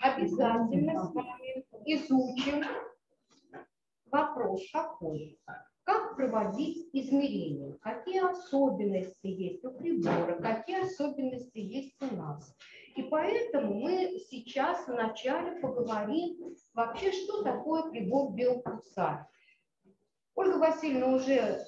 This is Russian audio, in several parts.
обязательно с вами изучим вопрос какой. Как проводить измерения? Какие особенности есть у прибора? Какие особенности есть у нас? И поэтому мы сейчас вначале поговорим вообще, что такое прибор биопульсар. Ольга Васильевна уже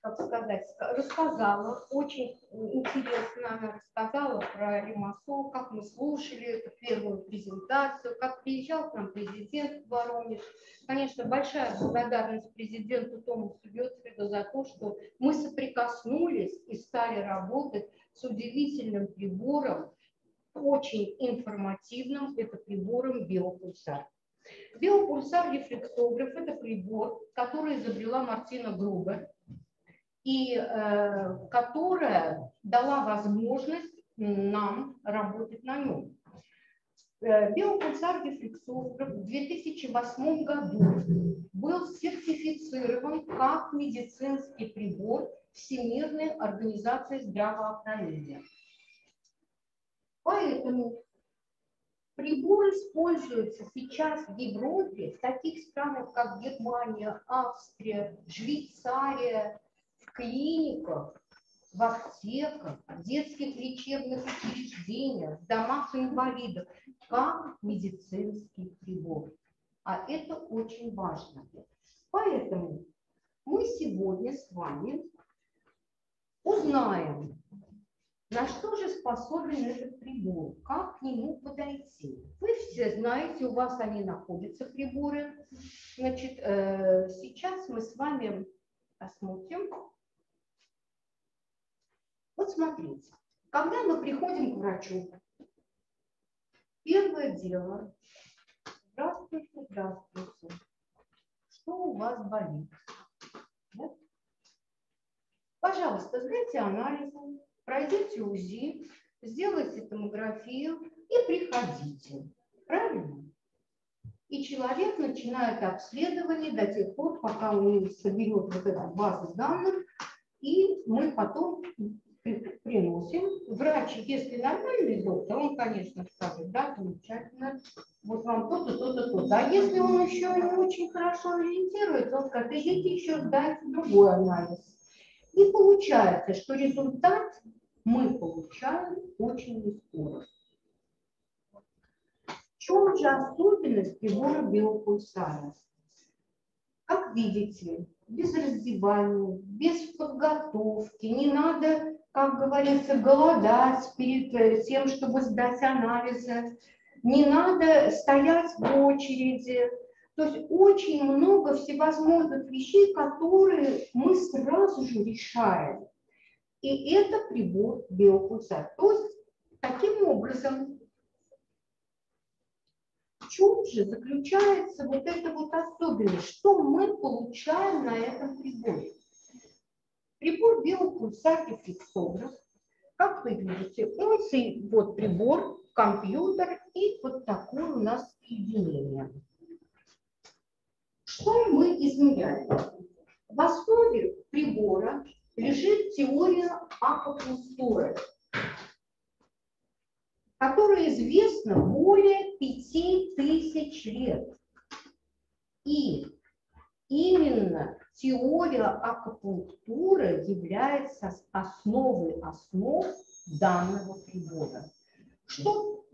как сказать, рассказала, очень интересно она рассказала про Лимассол, как мы слушали эту первую презентацию, как приезжал к нам президент в Воронеж. Конечно, большая благодарность президенту Томасу Гетфриду за то, что мы соприкоснулись и стали работать с удивительным прибором, очень информативным, это прибором биопульсар. Биопульсар рефлексограф – это прибор, который изобрела Мартина Грубер и э, которая дала возможность нам работать на нем. Э, биопульсар рефлексограф в 2008 году был сертифицирован как медицинский прибор Всемирной организации здравоохранения. Поэтому прибор используется сейчас в Европе, в таких странах, как Германия, Австрия, Швейцария, клиниках, в аптеках, в детских лечебных учреждениях, в домах инвалидов, как медицинский прибор. А это очень важно. Поэтому мы сегодня с вами узнаем, на что же способен этот прибор, как к нему подойти. Вы все знаете, у вас они находятся, приборы. Значит, э, сейчас мы с вами посмотрим, вот смотрите, когда мы приходим к врачу, первое дело, здравствуйте, здравствуйте, что у вас болит? Да? Пожалуйста, сдайте анализы, пройдите УЗИ, сделайте томографию и приходите. Правильно? И человек начинает обследование до тех пор, пока он соберет вот эту базу данных, и мы потом приносим. Врач, если нормальный доктор, он, конечно, скажет, да, замечательно, вот вам то-то, то-то, то-то. А если он еще не очень хорошо ориентируется, он скажет, идите еще сдайте другой анализ. И получается, что результат мы получаем очень не скоро. В чем же особенность прибора биопульсара? Как видите, без раздевания, без подготовки, не надо как говорится, голодать перед э, тем, чтобы сдать анализы. Не надо стоять в очереди. То есть очень много всевозможных вещей, которые мы сразу же решаем. И это прибор биопульсар. То есть таким образом в чем же заключается вот эта вот особенность, что мы получаем на этом приборе? Прибор биопульсар фиксограф. Как вы видите, он вот прибор, компьютер и вот такое у нас соединение. Что мы измеряем? В основе прибора лежит теория акупунктуры, которая известна более 5000 лет. И именно теория акупунктуры является основой основ данного прибора. Что,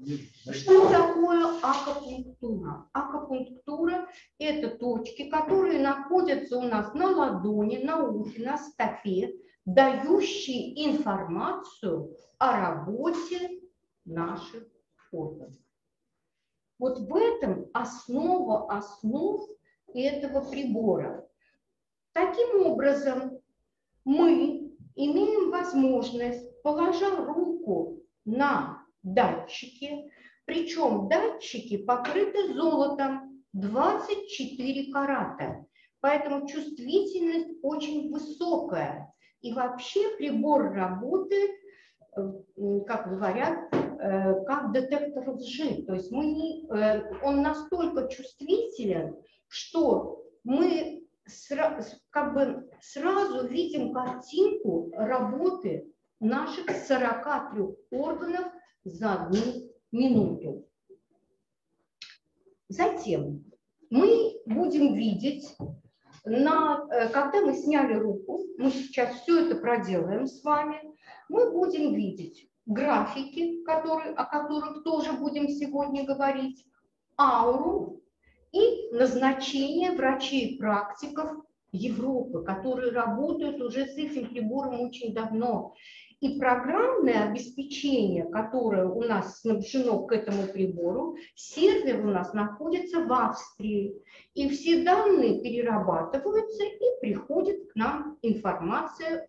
что такое акупунктура? Акупунктура – это точки, которые находятся у нас на ладони, на ухе, на стопе, дающие информацию о работе наших органов. Вот в этом основа основ этого прибора. Таким образом, мы имеем возможность, положа руку на датчики, причем датчики покрыты золотом 24 карата, поэтому чувствительность очень высокая. И вообще прибор работает, э, как говорят, э, как детектор лжи. То есть мы не, э, он настолько чувствителен, что мы как бы сразу видим картинку работы наших 43 органов за одну минуту. Затем мы будем видеть, на, э, когда мы сняли руку, мы сейчас все это проделаем с вами, мы будем видеть графики, которые, о которых тоже будем сегодня говорить, ауру и назначение врачей практиков Европы, которые работают уже с этим прибором очень давно. И программное обеспечение, которое у нас снабжено к этому прибору, сервер у нас находится в Австрии. И все данные перерабатываются и приходит к нам информация,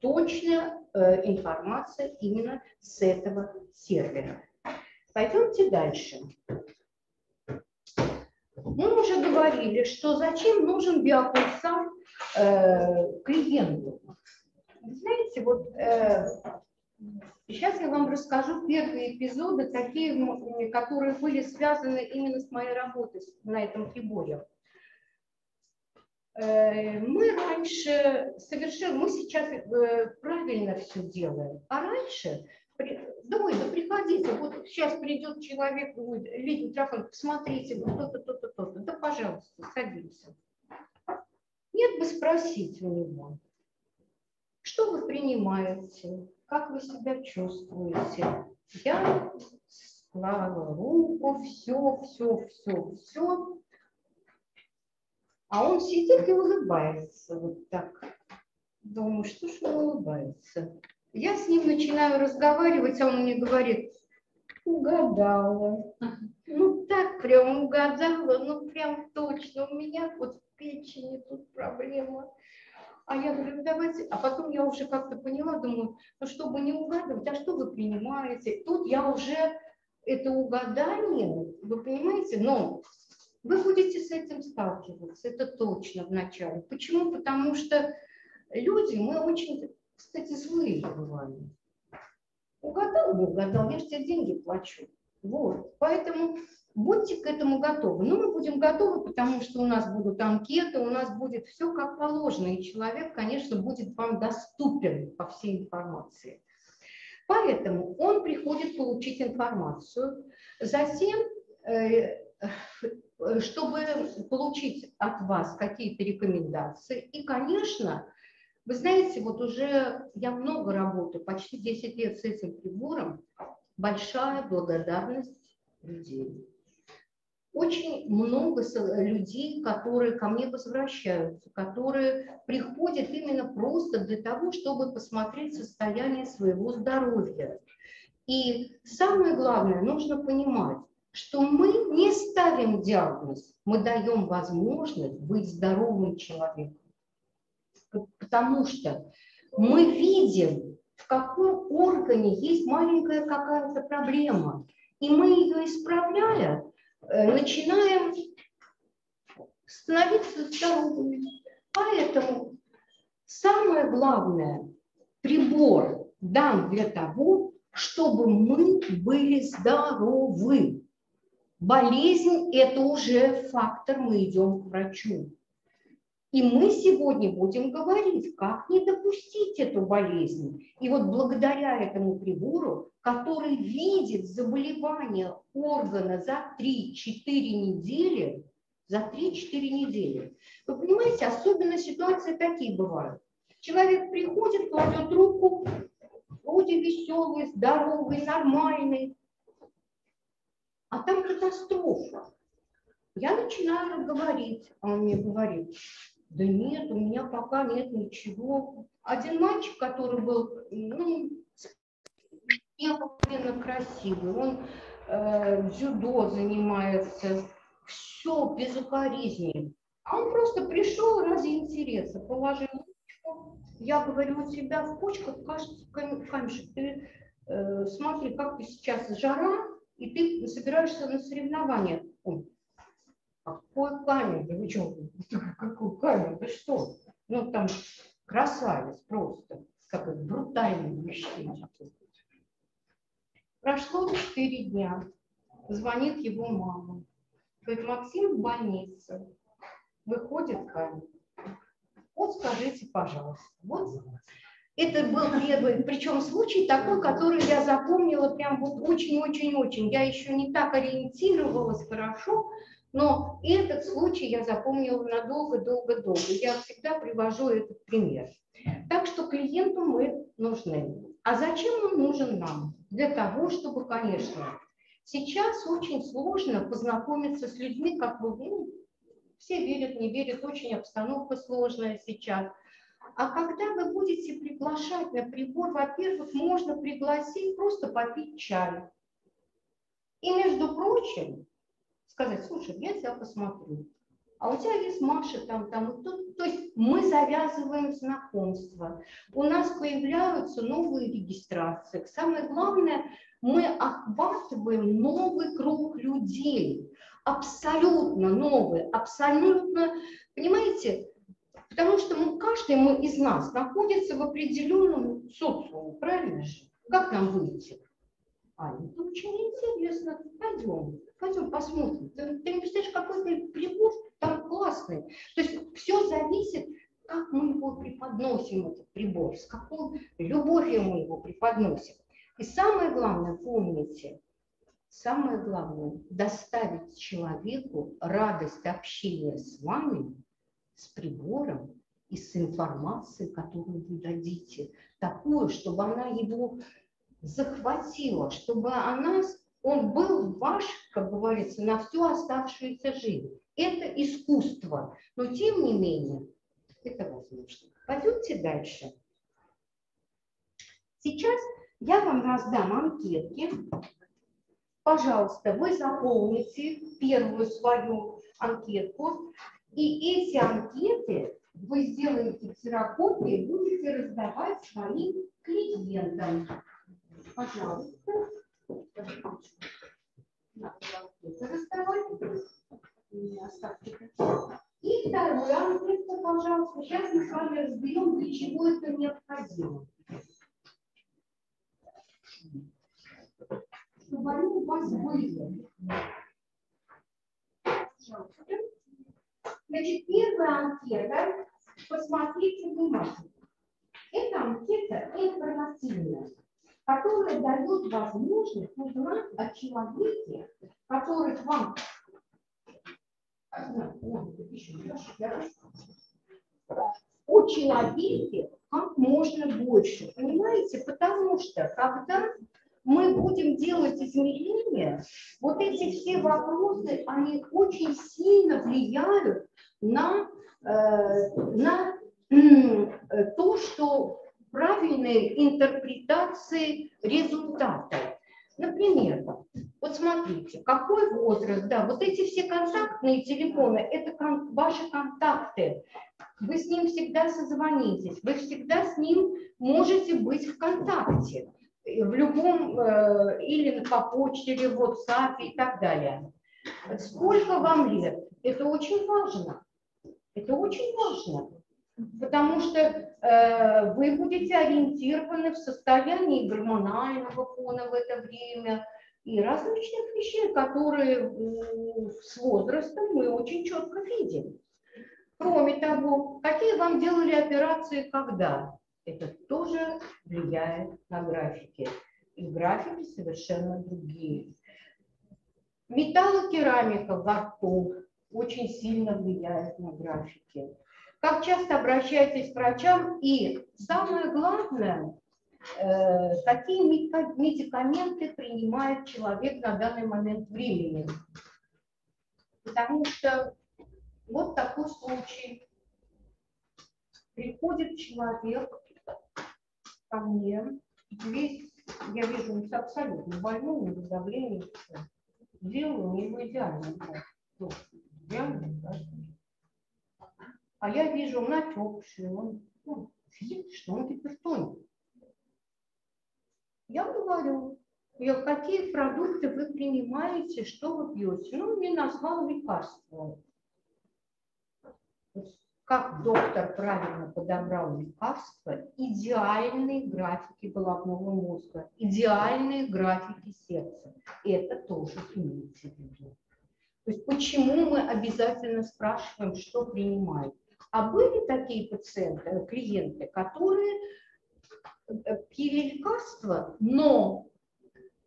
точная э, информация именно с этого сервера. Пойдемте дальше. Мы уже говорили, что зачем нужен биопульсар э, клиенту. Знаете, вот э, сейчас я вам расскажу первые эпизоды, такие, которые были связаны именно с моей работой на этом приборе. Э, мы раньше совершили, мы сейчас э, правильно все делаем, а раньше Давай, да приходите, вот сейчас придет человек, будет, Лидия Трафон, посмотрите, вот то-то, то-то, то-то. Да, пожалуйста, садимся. Нет бы спросить у него, что вы принимаете, как вы себя чувствуете. Я склала руку, все, все, все, все. А он сидит и улыбается вот так. Думаю, что ж он улыбается. Я с ним начинаю разговаривать, а он мне говорит, угадала. Ну так прям угадала, ну прям точно. У меня вот в печени тут проблема. А я говорю, давайте, а потом я уже как-то поняла, думаю, ну чтобы не угадывать, а что вы принимаете? Тут я уже это угадание, вы понимаете, но вы будете с этим сталкиваться, это точно вначале. Почему? Потому что люди, мы очень кстати, злые бывают. Угадал, не угадал, я же тебе деньги плачу. Вот, поэтому будьте к этому готовы. Ну, мы будем готовы, потому что у нас будут анкеты, у нас будет все как положено, и человек, конечно, будет вам доступен по всей информации. Поэтому он приходит получить информацию, затем, э, чтобы получить от вас какие-то рекомендации, и, конечно, вы знаете, вот уже я много работаю, почти 10 лет с этим прибором, большая благодарность людей. Очень много людей, которые ко мне возвращаются, которые приходят именно просто для того, чтобы посмотреть состояние своего здоровья. И самое главное, нужно понимать, что мы не ставим диагноз, мы даем возможность быть здоровым человеком потому что мы видим, в каком органе есть маленькая какая-то проблема, и мы ее исправляя, э, начинаем становиться здоровыми. Поэтому самое главное, прибор дан для того, чтобы мы были здоровы. Болезнь – это уже фактор, мы идем к врачу. И мы сегодня будем говорить, как не допустить эту болезнь. И вот благодаря этому прибору, который видит заболевание органа за 3-4 недели, за 3-4 недели. Вы понимаете, особенно ситуации такие бывают. Человек приходит, кладет руку, вроде веселый, здоровый, нормальный, а там катастрофа. Я начинаю говорить, а он мне говорит, да нет, у меня пока нет ничего. Один мальчик, который был ну, необыкновенно красивый, он э, дзюдо занимается, все безукоризненно. А он просто пришел ради интереса, положил ручку. Я говорю, у тебя в почках кажется камешек. Ты э, смотри, как ты сейчас жара, и ты собираешься на соревнования. Какой камень? Да вы что, какой камень? Да что? Ну, там красавец просто, как это, брутальный мужчина. Прошло четыре дня. Звонит его мама. Говорит, Максим в больнице. Выходит камень. Вот скажите, пожалуйста. Вот это был первый, причем случай такой, который я запомнила прям вот очень-очень-очень. Я еще не так ориентировалась хорошо, Но этот случай я запомнила надолго-долго-долго. Я всегда привожу этот пример. Так что клиенту мы нужны. А зачем он нужен нам? Для того, чтобы, конечно, сейчас очень сложно познакомиться с людьми, как вы, ну, все верят, не верят, очень обстановка сложная сейчас. А когда вы будете приглашать на прибор, во-первых, можно пригласить просто попить чай. И, между прочим, сказать, слушай, я тебя посмотрю, а у тебя есть Маша там, там, тут. То есть мы завязываем знакомство. У нас появляются новые регистрации. Самое главное, мы охватываем новый круг людей. Абсолютно новый, абсолютно, понимаете, потому что мы, каждый мы из нас находится в определенном социуме, правильно же? Как нам выйти? А, это очень интересно. Пойдем, пойдем посмотрим. Ты, ты не представляешь, какой прибор там классный. То есть все зависит, как мы его преподносим, этот прибор, с какой любовью мы его преподносим. И самое главное, помните, самое главное, доставить человеку радость общения с вами, с прибором и с информацией, которую вы дадите, такую, чтобы она его захватила, чтобы она, он был ваш, как говорится, на всю оставшуюся жизнь. Это искусство, но тем не менее это возможно. Пойдемте дальше. Сейчас я вам раздам анкетки. Пожалуйста, вы заполните первую свою анкетку. И эти анкеты вы сделаете ксерокопии и будете раздавать своим клиентам. Пожалуйста. И второй анкетка, пожалуйста. Сейчас мы с вами разберем, для чего это необходимо. Чтобы они у вас были. Значит, первая анкета, посмотрите внимательно. Это анкета информативная которая дает возможность узнать о человеке, который вам о человеке как можно больше. Понимаете? Потому что когда мы будем делать измерения, вот эти все вопросы, они очень сильно влияют на, э, на э, то, что правильной интерпретации результата. Например, вот смотрите, какой возраст, да, вот эти все контактные телефоны, это кон ваши контакты. Вы с ним всегда созвонитесь, вы всегда с ним можете быть в контакте, в любом, э, или по почте, или в WhatsApp и так далее. Сколько вам лет? Это очень важно. Это очень важно потому что э, вы будете ориентированы в состоянии гормонального фона в это время и различных вещей, которые э, с возрастом мы очень четко видим. Кроме того, какие вам делали операции когда? Это тоже влияет на графики. И графики совершенно другие. Металлокерамика во рту очень сильно влияет на графики как часто обращаетесь к врачам и самое главное, э, какие медикаменты принимает человек на данный момент времени. Потому что вот такой случай. Приходит человек ко мне, весь, я вижу, он абсолютно больной, у него давление, дело у него идеально. Идеально, да? А я вижу, он отекший, он ну, что он гипертоник. Я говорю, я, какие продукты вы принимаете, что вы пьете. Ну, мне назвал лекарство. Как доктор правильно подобрал лекарства, идеальные графики головного мозга, идеальные графики сердца. Это тоже имеется в виду. То есть почему мы обязательно спрашиваем, что принимаете? А были такие пациенты, клиенты, которые э, пили лекарства, но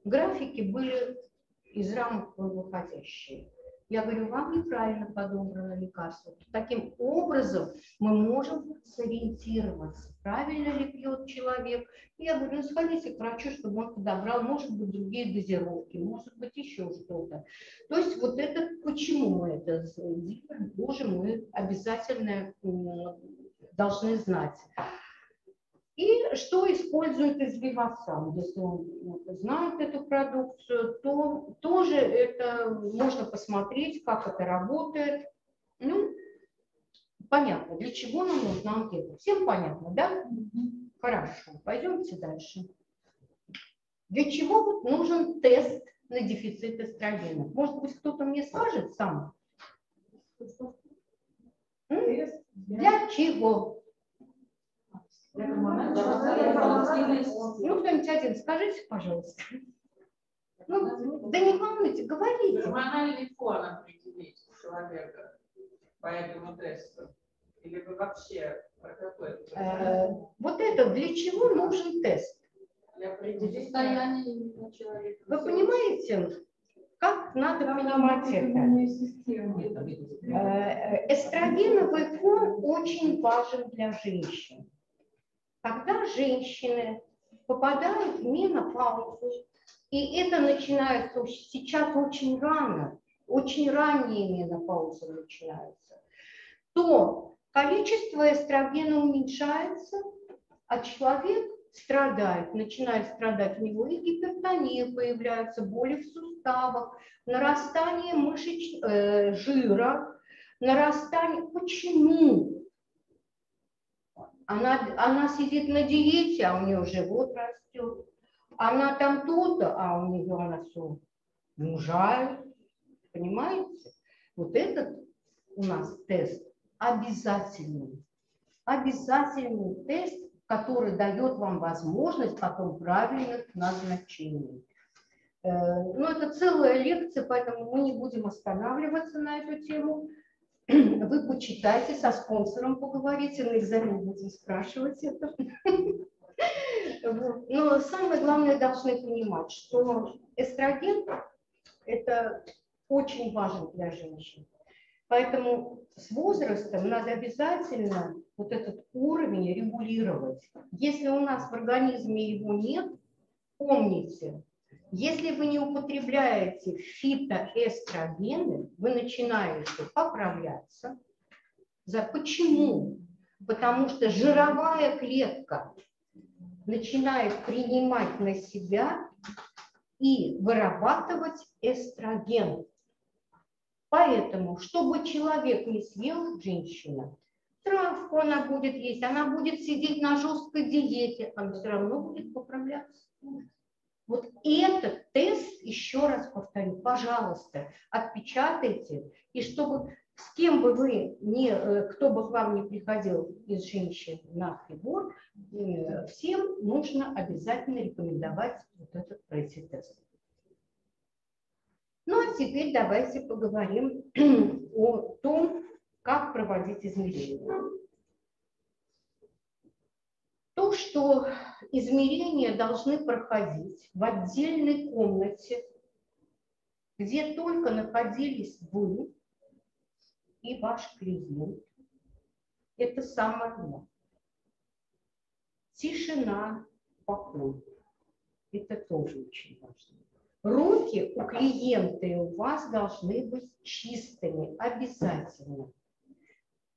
графики были из рамок выходящие. Я говорю, вам неправильно подобрано лекарство. Таким образом мы можем сориентироваться, правильно ли пьет человек. Я говорю, ну сходите к врачу, чтобы он подобрал, может быть, другие дозировки, может быть, еще что-то. То есть вот это, почему мы это делаем, тоже мы обязательно должны знать. И что использует из Вивасан? Если он знает эту продукцию, то тоже это можно посмотреть, как это работает. Ну, понятно, для чего нам нужна анкета. Всем понятно, да? Хорошо, пойдемте дальше. Для чего вот нужен тест на дефицит эстрогена? Может быть, кто-то мне скажет сам? Для чего? Ну, кто-нибудь один, скажите, пожалуйста. Ну, да не волнуйте, говорите. Гормональный фон определить человека по этому тесту? Или вы вообще про какой э, Вот это для чего нужен тест? Для определения состояния человека. Вы понимаете, как надо понимать это? Э, эстрогеновый фон очень важен для женщин. Когда женщины попадают в менопаузу, и это начинается сейчас очень рано, очень ранние менопаузы начинаются, то количество эстрогена уменьшается, а человек страдает, начинает страдать у него и гипертония появляется, боли в суставах, нарастание мышеч... э, жира, нарастание. Почему? Она, она сидит на диете, а у нее живот растет. Она там то-то, а у нее она все мужает. Понимаете? Вот этот у нас тест обязательный. Обязательный тест, который дает вам возможность потом правильных назначений. Э, ну, это целая лекция, поэтому мы не будем останавливаться на эту тему. Вы почитайте, со спонсором поговорите, на экзамен будем спрашивать это. Но самое главное должны понимать, что эстроген – это очень важен для женщин. Поэтому с возрастом надо обязательно вот этот уровень регулировать. Если у нас в организме его нет, помните, если вы не употребляете фитоэстрогены, вы начинаете поправляться. За почему? Потому что жировая клетка начинает принимать на себя и вырабатывать эстроген. Поэтому, чтобы человек не съел, женщина, травку она будет есть, она будет сидеть на жесткой диете, она все равно будет поправляться. Вот этот тест, еще раз повторю, пожалуйста, отпечатайте, и чтобы с кем бы вы не, э, кто бы к вам не приходил из женщин на прибор, э, всем нужно обязательно рекомендовать вот этот пройти тест. Ну а теперь давайте поговорим о том, как проводить измерения. То, что измерения должны проходить в отдельной комнате, где только находились вы и ваш клиент, это самое главное. Тишина, покой. Это тоже очень важно. Руки у клиента и у вас должны быть чистыми, обязательно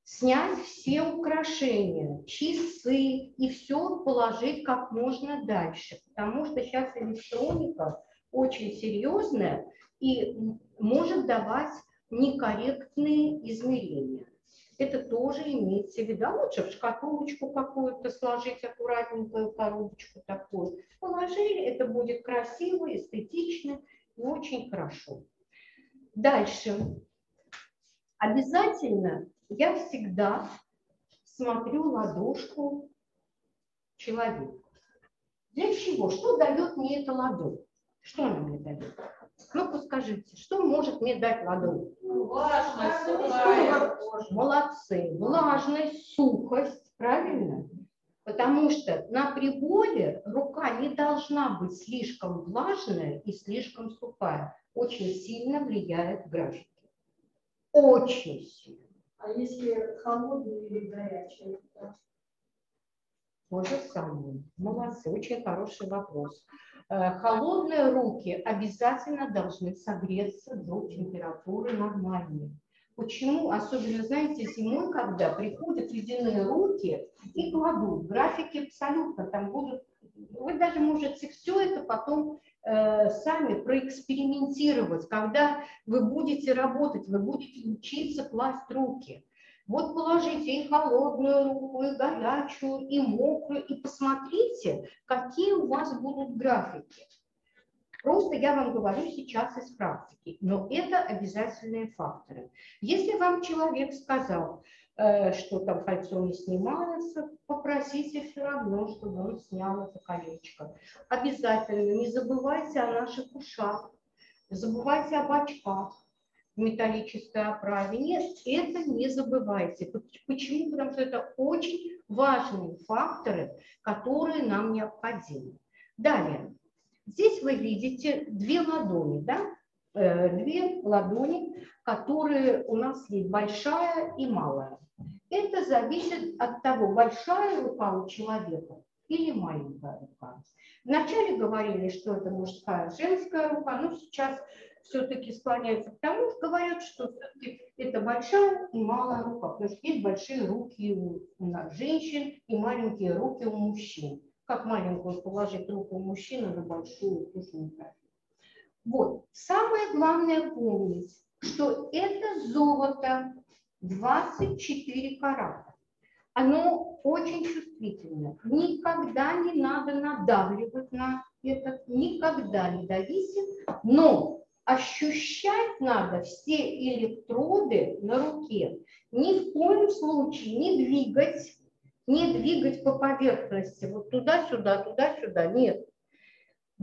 снять все украшения, часы и все положить как можно дальше, потому что сейчас электроника очень серьезная и может давать некорректные измерения. Это тоже имеется в виду. А лучше в шкатулочку какую-то сложить, аккуратненькую коробочку такую. Положили, это будет красиво, эстетично и очень хорошо. Дальше. Обязательно я всегда смотрю ладошку человека. Для чего? Что дает мне эта ладонь? Что она мне дает? Ну-ка скажите, что может мне дать ладонь? Влажность, сухая. Молодцы. Влажность, сухость, правильно? Потому что на приборе рука не должна быть слишком влажная и слишком сухая. Очень сильно влияет график. очень сильно. А если холодный или горячий? да? То же самое. Молодцы, очень хороший вопрос. Э, Холодные руки обязательно должны согреться до температуры нормальной. Почему? Особенно, знаете, зимой, когда приходят ледяные руки и кладут. Графики абсолютно там будут... Вы даже можете все это потом э, сами проэкспериментировать, когда вы будете работать, вы будете учиться класть руки. Вот положите и холодную руку, и горячую, и мокрую, и посмотрите, какие у вас будут графики. Просто я вам говорю сейчас из практики, но это обязательные факторы. Если вам человек сказал, что там кольцо не снимается, попросите все равно, чтобы он снял это колечко. Обязательно не забывайте о наших ушах, забывайте об очках в металлической оправе. Нет, это не забывайте. Поч- Почему? Потому что это очень важные факторы, которые нам необходимы. Далее. Здесь вы видите две ладони, да? Э, Две ладони, которые у нас есть большая и малая. Это зависит от того, большая рука у человека или маленькая рука. Вначале говорили, что это мужская, женская рука, но сейчас все-таки склоняются к тому, что говорят, что это большая и малая рука, потому что есть большие руки у женщин и маленькие руки у мужчин. Как маленькую положить руку у мужчины на большую тоже неправильно. Вот. Самое главное помнить, что это золото 24 карата. Оно очень чувствительно. Никогда не надо надавливать на это, никогда не давите, но ощущать надо все электроды на руке. Ни в коем случае не двигать, не двигать по поверхности, вот туда-сюда, туда-сюда, нет.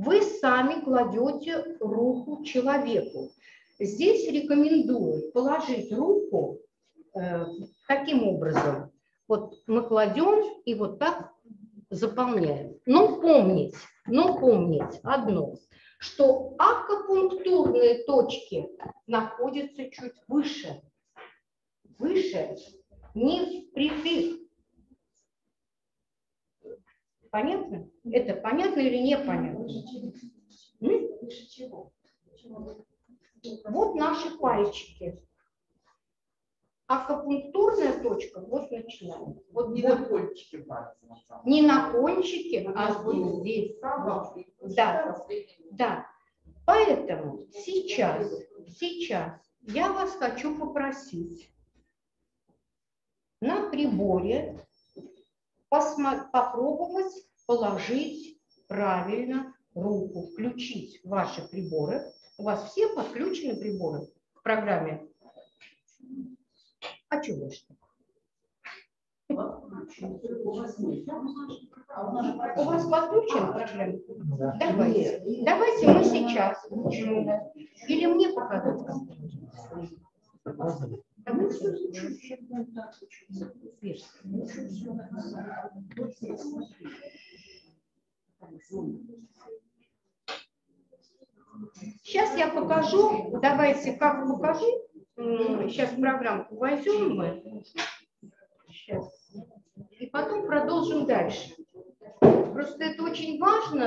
Вы сами кладете руку человеку. Здесь рекомендую положить руку э, каким образом? Вот мы кладем и вот так заполняем. Но помнить, но помнить одно, что акупунктурные точки находятся чуть выше. Выше, не впритык. Понятно? Это понятно или непонятно? Вот наши пальчики. Акупунктурная точка, вот начинаем. Вот Не вот на кончике пальца. не на кончике, а здесь. Справа, Да. последний. Да. Поэтому сейчас, сейчас я вас хочу попросить на приборе попробовать положить правильно руку, включить ваши приборы. У вас все подключены приборы к программе? А чего что? У вас нет. Подключена программа? Да. Давайте. Давайте мы сейчас. Или мне показать Сейчас я покажу, давайте как покажу. Сейчас программку возьмем мы. Сейчас. И потом продолжим дальше. Просто это очень важно.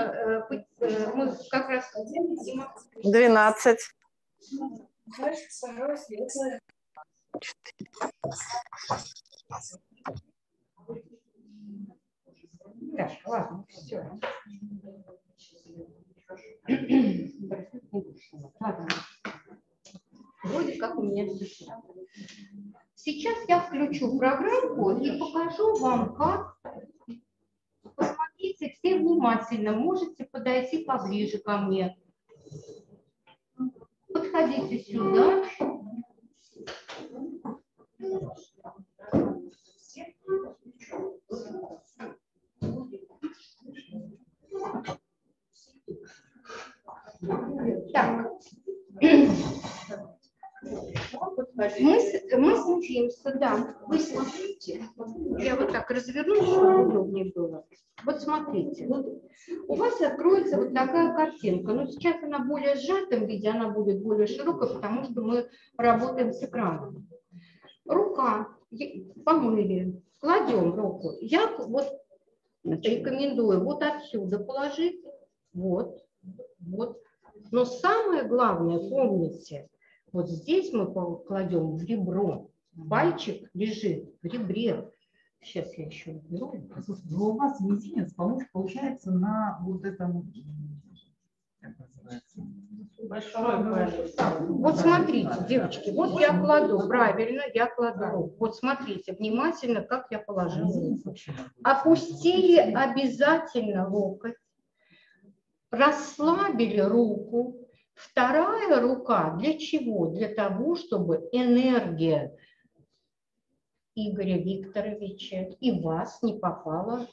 э, э, Мы как раз 12. Так, ладно, все. Ладно. Вроде как у меня все Сейчас я включу программку и покажу вам, как. Посмотрите все внимательно. Можете подойти поближе ко мне. Подходите сюда. Так. Мы, мы смеемся, да. Вы смотрите. Я вот так разверну, чтобы удобнее было. Вот смотрите, у вас откроется вот такая картинка. Но сейчас она более сжатом виде, она будет более широкой, потому что мы работаем с экраном. Рука, помыли, кладем руку. Я вот рекомендую вот отсюда положить, вот, вот. Но самое главное, помните, вот здесь мы кладем в ребро. Пальчик лежит в ребре. Сейчас я еще уберу. Слушайте, ну у вас мизинец получ- получается на вот этом, Большой палец. Вот смотрите, девочки, вот я кладу, правильно, я кладу руку. Вот смотрите, внимательно, как я положила быть. Опустили обязательно локоть, расслабили руку. Вторая рука для чего? Для того, чтобы энергия Игоря Викторовича и вас не попала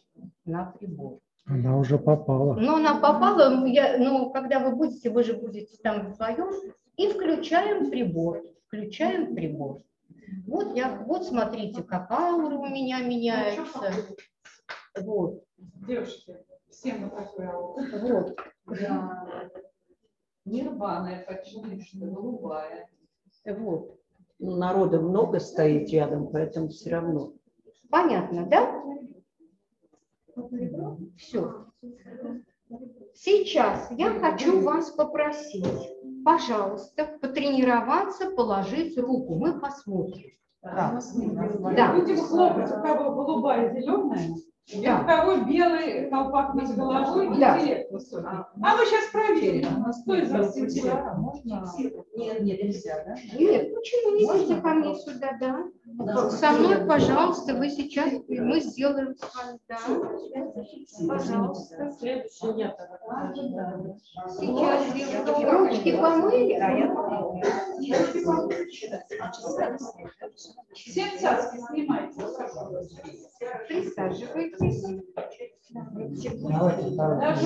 на прибор. Она уже попала. Но она попала, ну, я, ну, когда вы будете, вы же будете там вдвоем, и включаем прибор, включаем прибор. Вот я, вот смотрите, как аура у меня меняется. Вот, Девушки, всем вот такой аут. вот. Да. Нирвана, я хочу, что голубая. Вот. Народа много стоит рядом, поэтому все равно. Понятно, да? Все. Сейчас я хочу вас попросить, пожалуйста, потренироваться, положить руку. Мы посмотрим. Да. Да. Будем хлопать, у кого голубая, зеленая, и у кого белый колпак над головой, Да. Высокий. А мы сейчас проверим, кто из вас интеллект. Можно? Нет, нет, нельзя, да? Нет, почему не идите ко мне сюда, да? Со мной, пожалуйста, вы сейчас, мы сделаем с вами, да? Пожалуйста. Следующий нет. Сейчас девушки, ручки помыли, а я Все цацки снимайте. Присаживайтесь. Даже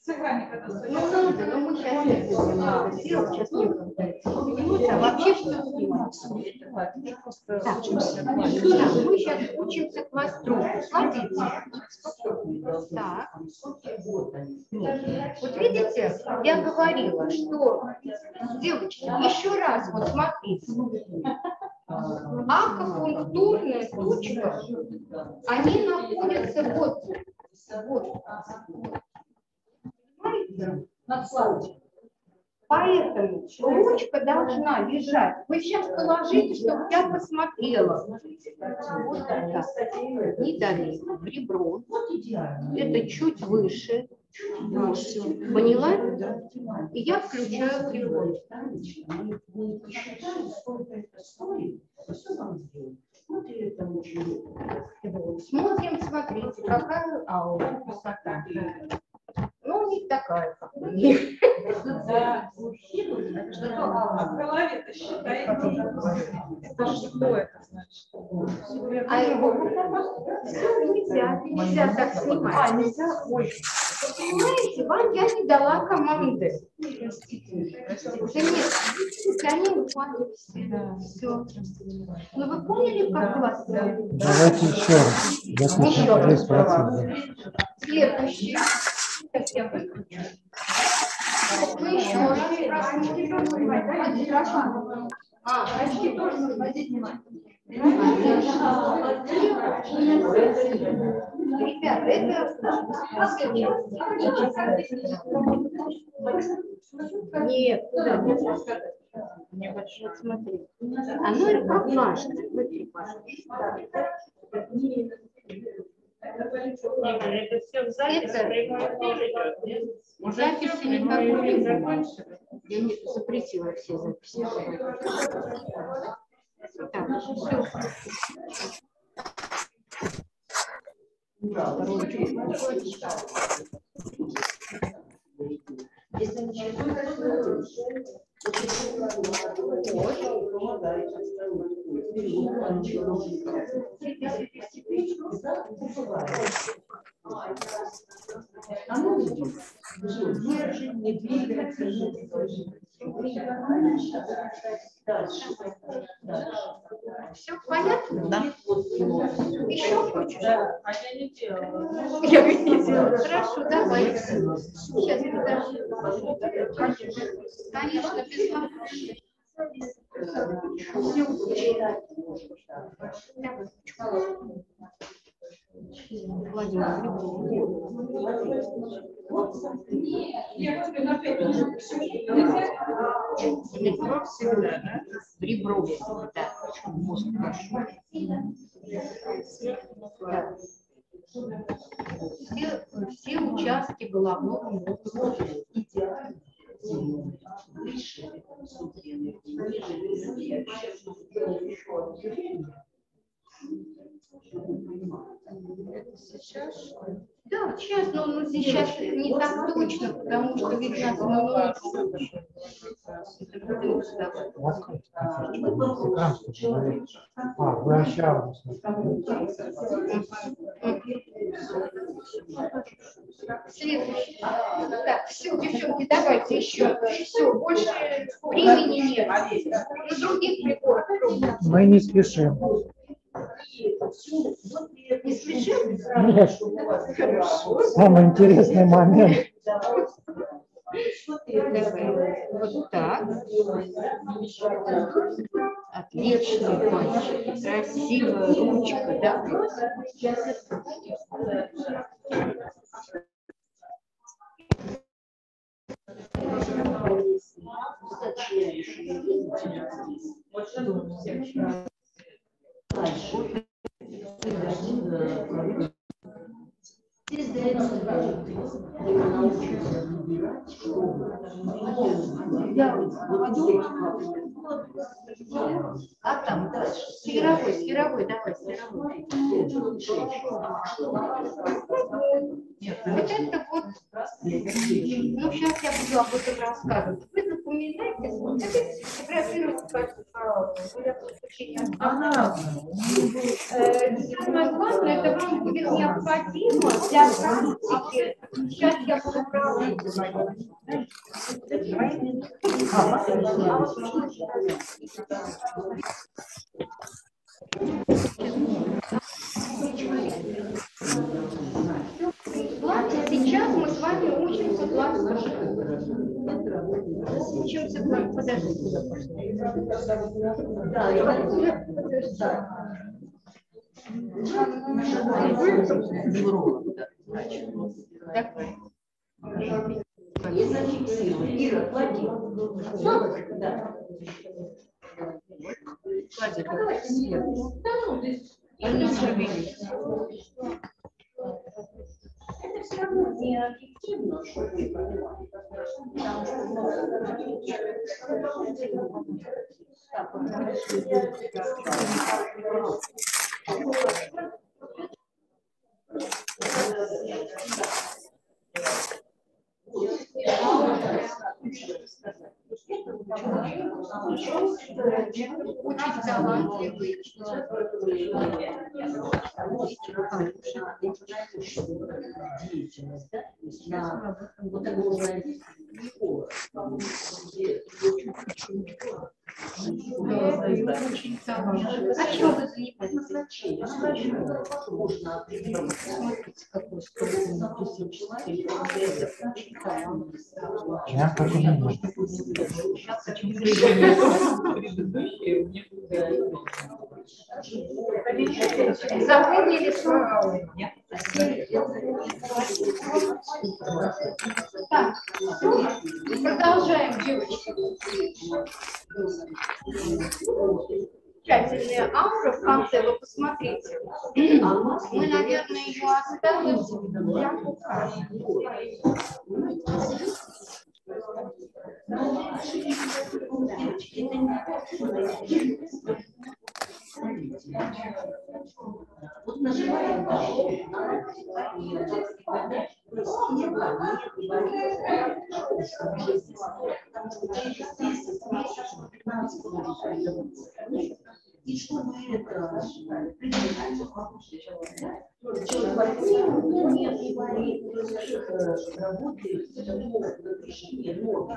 Сыграли когда Ну, надо, но мы сейчас не будем это делать, сейчас не будем. А вообще да, мы сейчас учимся класть руку. Смотрите. Так. Вот видите, я говорила, что, девочки, еще раз вот смотрите. Акупунктурная точка, они находятся вот, вот. Поэтому ручка должна лежать. Вы сейчас положите, чтобы я посмотрела. Вот так. Не в ребро. Это чуть выше. Вот. Поняла? И я включаю прибор. Смотрим, смотрите, какая аура, высота. Ну, не такая, как у них. Да. В голове-то считаете. Что это значит? А его нельзя, нельзя так снимать. А, нельзя? Ой, понимаете, вам я не дала команды. Да нет, они упали все. Все. Ну вы поняли, как вас зовут? Давайте еще раз. Еще раз. Следующий. Сейчас я выключу. Вы еще раз спрашиваете. А, очки тоже нужно одеть Ребята, это Нет, куда? Вот смотри. Оно как. Это все в записи никакой не закончили. Я не запретила все записи. Если Держи, не двигаться. Все понятно? Да. Еще хочешь? Да, а я не делала. Я ведь не делала. Хорошо, давай. Сейчас, подожди. Конечно, без вопросов. Владимир Ребро всегда, да? Ребро всегда. Мозг хорошо. Да. Все, все участки головного мозга идеально. Это сейчас? Да, сейчас, но ну, сейчас не так точно, потому что ведь нас много. А, вы общались. Следующий. Так, все, девчонки, давайте еще. Все, больше времени нет. На других пробуем. Мы не спешим. Нет, самый интересный момент. Вот так. Отличный пальчик. Красивая ручка, да. А там дальше. Сферовой, сферовой, давай, сферовой. Вот это вот, ну сейчас я буду об этом рассказывать. Вы запоминаете, фотографируйте Ага. Самое главное, это вам будет необходимо для практики. Сейчас я буду проводить. Ладно, сейчас мы с вами учимся платформе. Учимся платформе. Подожди. Давай. Не зафиксируй. Ира, клади. Да. Это все равно не объективно. Потому что можно- Очень талантливый. деятельность, да, на вот такого Очень талантливый. А чем вы занимаетесь? Можно определить, Смотрите, какой тусовщик. Это очень талантливый. Я как умею. Запомнили слово? Так, продолжаем, девочки. Тщательная аура в конце, вы посмотрите. Мы, наверное, ее оставим Вот нажимаем И чтобы это Человек больной, нет, и болит, то есть, э, работает, могут на решение норм.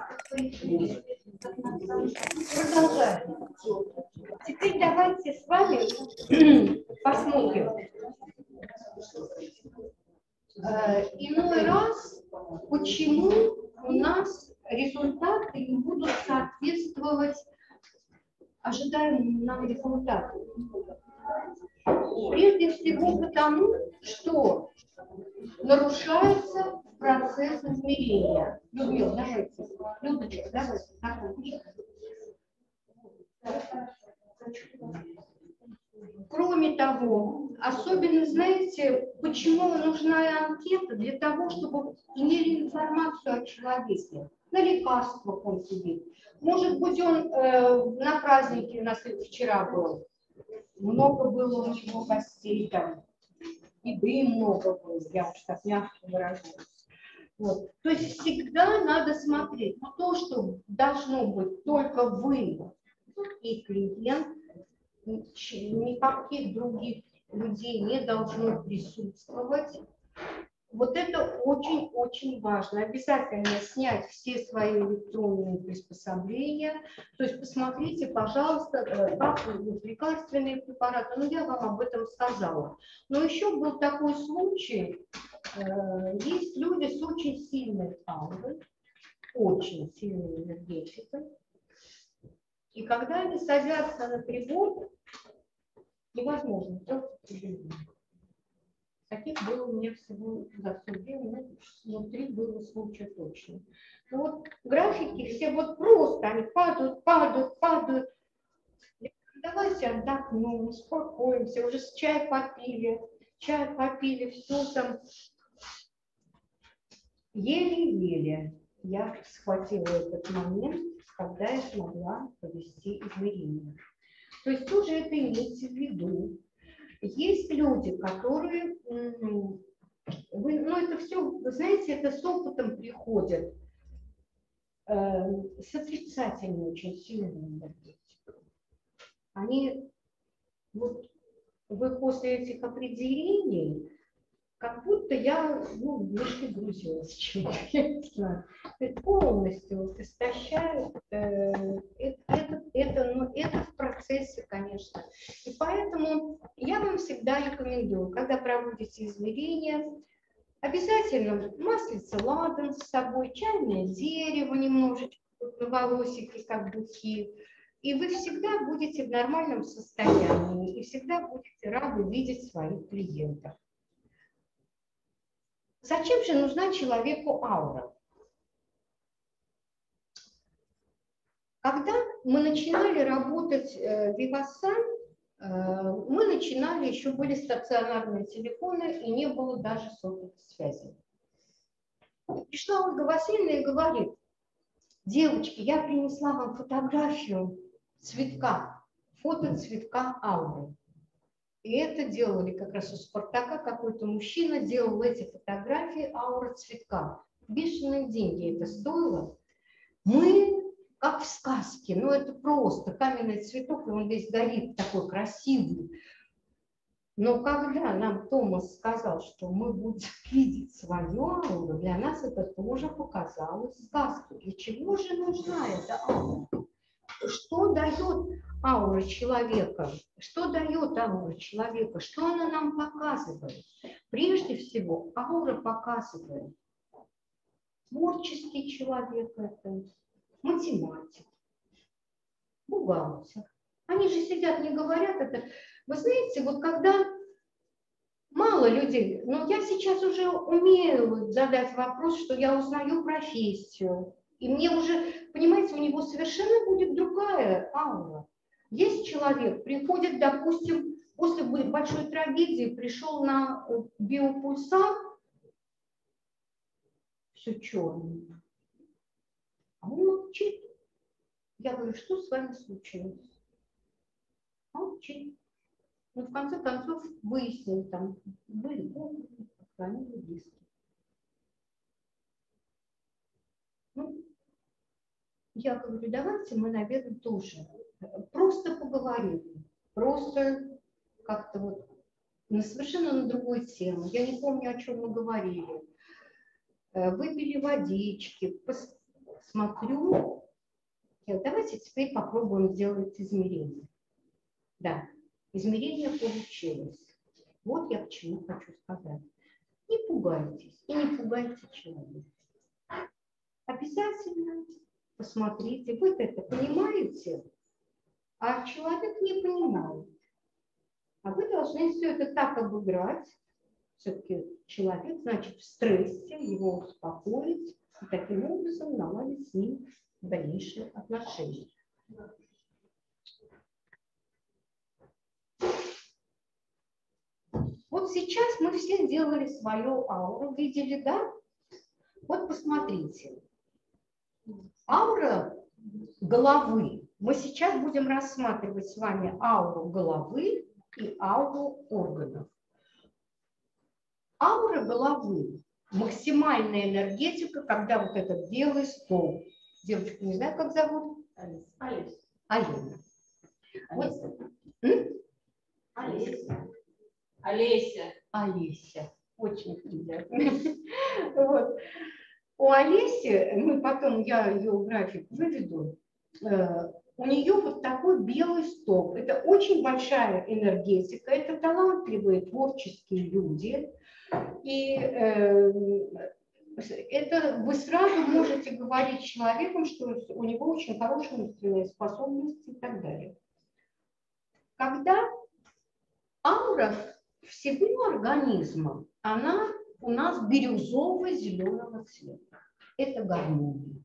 Продолжаем. Теперь давайте с вами посмотрим. Э, Иной раз, почему у нас результаты не будут соответствовать ожидаемым нам результатам. Прежде всего потому, что нарушается процесс измерения. Людмила, давайте. Людочка, давайте. Кроме того, особенно, знаете, почему нужна анкета? Для того, чтобы имели информацию о человеке. На лекарствах он сидит. Может быть, он э, на празднике у нас вчера был. Много было у него гостей там. Еды много было, я уж так мягко выражаюсь. Вот. То есть всегда надо смотреть. Но то, что должно быть только вы и клиент, никаких других людей не должно присутствовать. Вот это очень-очень важно. Обязательно снять все свои электронные приспособления. То есть посмотрите, пожалуйста, э, как вот лекарственные препараты. Ну, я вам об этом сказала. Но еще был такой случай. э, Есть люди с очень сильной аурой, очень сильной энергетикой. И когда они садятся на прибор, невозможно. Таких было меня всего за все время, ну, три было случая точно. Ну, вот графики все вот просто, они падают, падают, падают. Я Давайте отдохнем, успокоимся, уже с чай попили, чай попили, все там. Еле-еле я схватила этот момент, когда я смогла провести измерение. То есть тоже это имейте в виду. Есть люди, которые, м, вы, ну это все, вы знаете, это с опытом приходит, э, с отрицательной очень сильной энергетикой. Они, вот вы после этих определений, как будто я ну, в мешке грузилась чем-то, знаю. Это полностью вот истощает. э, это, это, это, ну, это в процессе, конечно. И поэтому я вам всегда рекомендую, когда проводите измерения, обязательно маслица ладан с собой, чайное дерево немножечко, на волосики, как духи. И вы всегда будете в нормальном состоянии и всегда будете рады видеть своих клиентов. Зачем же нужна человеку аура? Когда мы начинали работать э, Vivasan, э, мы начинали, еще были стационарные телефоны, и не было даже сотовой связи. Пришла Ольга Васильевна и говорит, девочки, я принесла вам фотографию цветка, фото цветка ауры. И это делали как раз у Спартака, какой-то мужчина делал эти фотографии ауры цветка. Бешеные деньги это стоило. Мы, как в сказке, ну это просто каменный цветок, и он весь горит, такой красивый. Но когда нам Томас сказал, что мы будем видеть свою ауру, для нас это тоже показалось сказкой. Для чего же нужна эта аура? Что дает аура человека? Что дает аура человека? Что она нам показывает? Прежде всего, аура показывает творческий человек, это математик, бухгалтер. Они же сидят, не говорят это. Вы знаете, вот когда мало людей, но я сейчас уже умею задать вопрос, что я узнаю профессию, и мне уже, понимаете, у него совершенно будет другая аура. Есть человек, приходит, допустим, после большой трагедии, пришел на биопульсар, все черное. А он молчит. Я говорю, что с вами случилось? Молчит. Ну, в конце концов, выяснили, там были полные, похоронили близкие. Ну, я говорю, давайте мы, наверное, тоже просто поговорим, просто как-то вот на совершенно на другую тему. Я не помню, о чем мы говорили. Э, Выпили водички, пос- смотрю. Я, Давайте теперь попробуем сделать измерение. Да, измерение получилось. Вот я к чему хочу сказать. Не пугайтесь и не пугайте человека. Обязательно посмотрите. Вы это понимаете, а человек не понимает. А вы должны все это так обыграть. Все-таки человек, значит, в стрессе, его успокоить и таким образом наладить с ним дальнейшие отношения. Вот сейчас мы все сделали свою ауру, видели, да? Вот посмотрите. Аура головы. Мы сейчас будем рассматривать с вами ауру головы и ауру органов. Аура головы. Максимальная энергетика, когда вот этот белый стол. Девочку не знаю, как зовут? Олеся. Алена. М? Олеся. Олеся. Олеся. Очень приятно. Вот. У Олеси, мы потом, я ее график выведу, э, у нее вот такой белый столб. Это очень большая энергетика, это талантливые творческие люди. И э, это вы сразу можете говорить человеком, что у него очень хорошие умственные способности и так далее. Когда аура всего организма, она у нас бирюзово-зеленого цвета. Это гармония.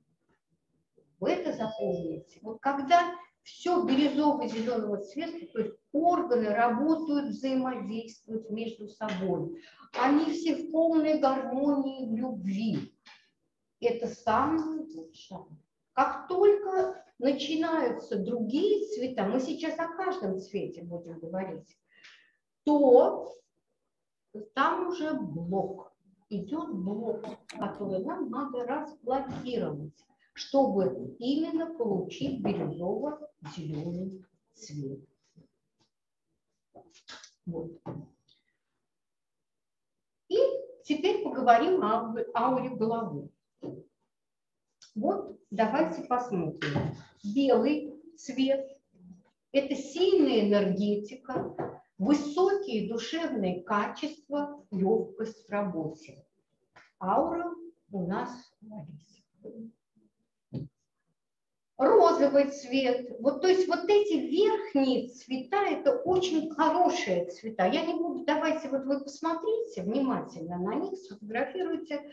Вы это запомните. Вот когда все бирюзово-зеленого цвета, то есть органы работают, взаимодействуют между собой. Они все в полной гармонии, любви. Это самое лучшее. Как только начинаются другие цвета, мы сейчас о каждом цвете будем говорить, то там уже блок. Идет блок, который нам надо разблокировать, чтобы именно получить бирюзово-зеленый цвет. Вот. И теперь поговорим о ауре головы. Вот давайте посмотрим. Белый цвет – это сильная энергетика, высокие душевные качества, легкость в работе. Аура у нас Лариса. Розовый цвет. Вот, то есть вот эти верхние цвета, это очень хорошие цвета. Я не буду, давайте вот вы посмотрите внимательно на них, сфотографируйте.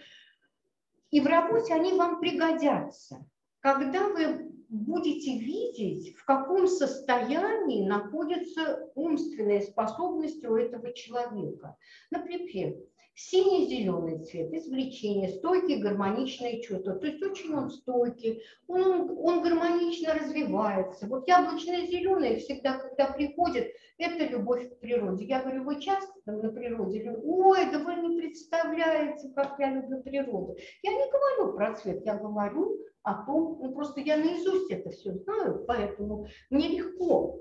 И в работе они вам пригодятся. Когда вы будете видеть, в каком состоянии находятся умственные способности у этого человека. Например, синий-зеленый цвет, извлечение, стойкие гармоничные чувства. То есть очень он стойкий, он, он, он гармонично развивается. Вот яблочные зеленые всегда, когда приходят, это любовь к природе. Я говорю, вы часто там на природе? Ой, да вы не представляете, как я люблю природу. Я не говорю про цвет, я говорю о том, ну просто я наизусть это все знаю, поэтому мне легко.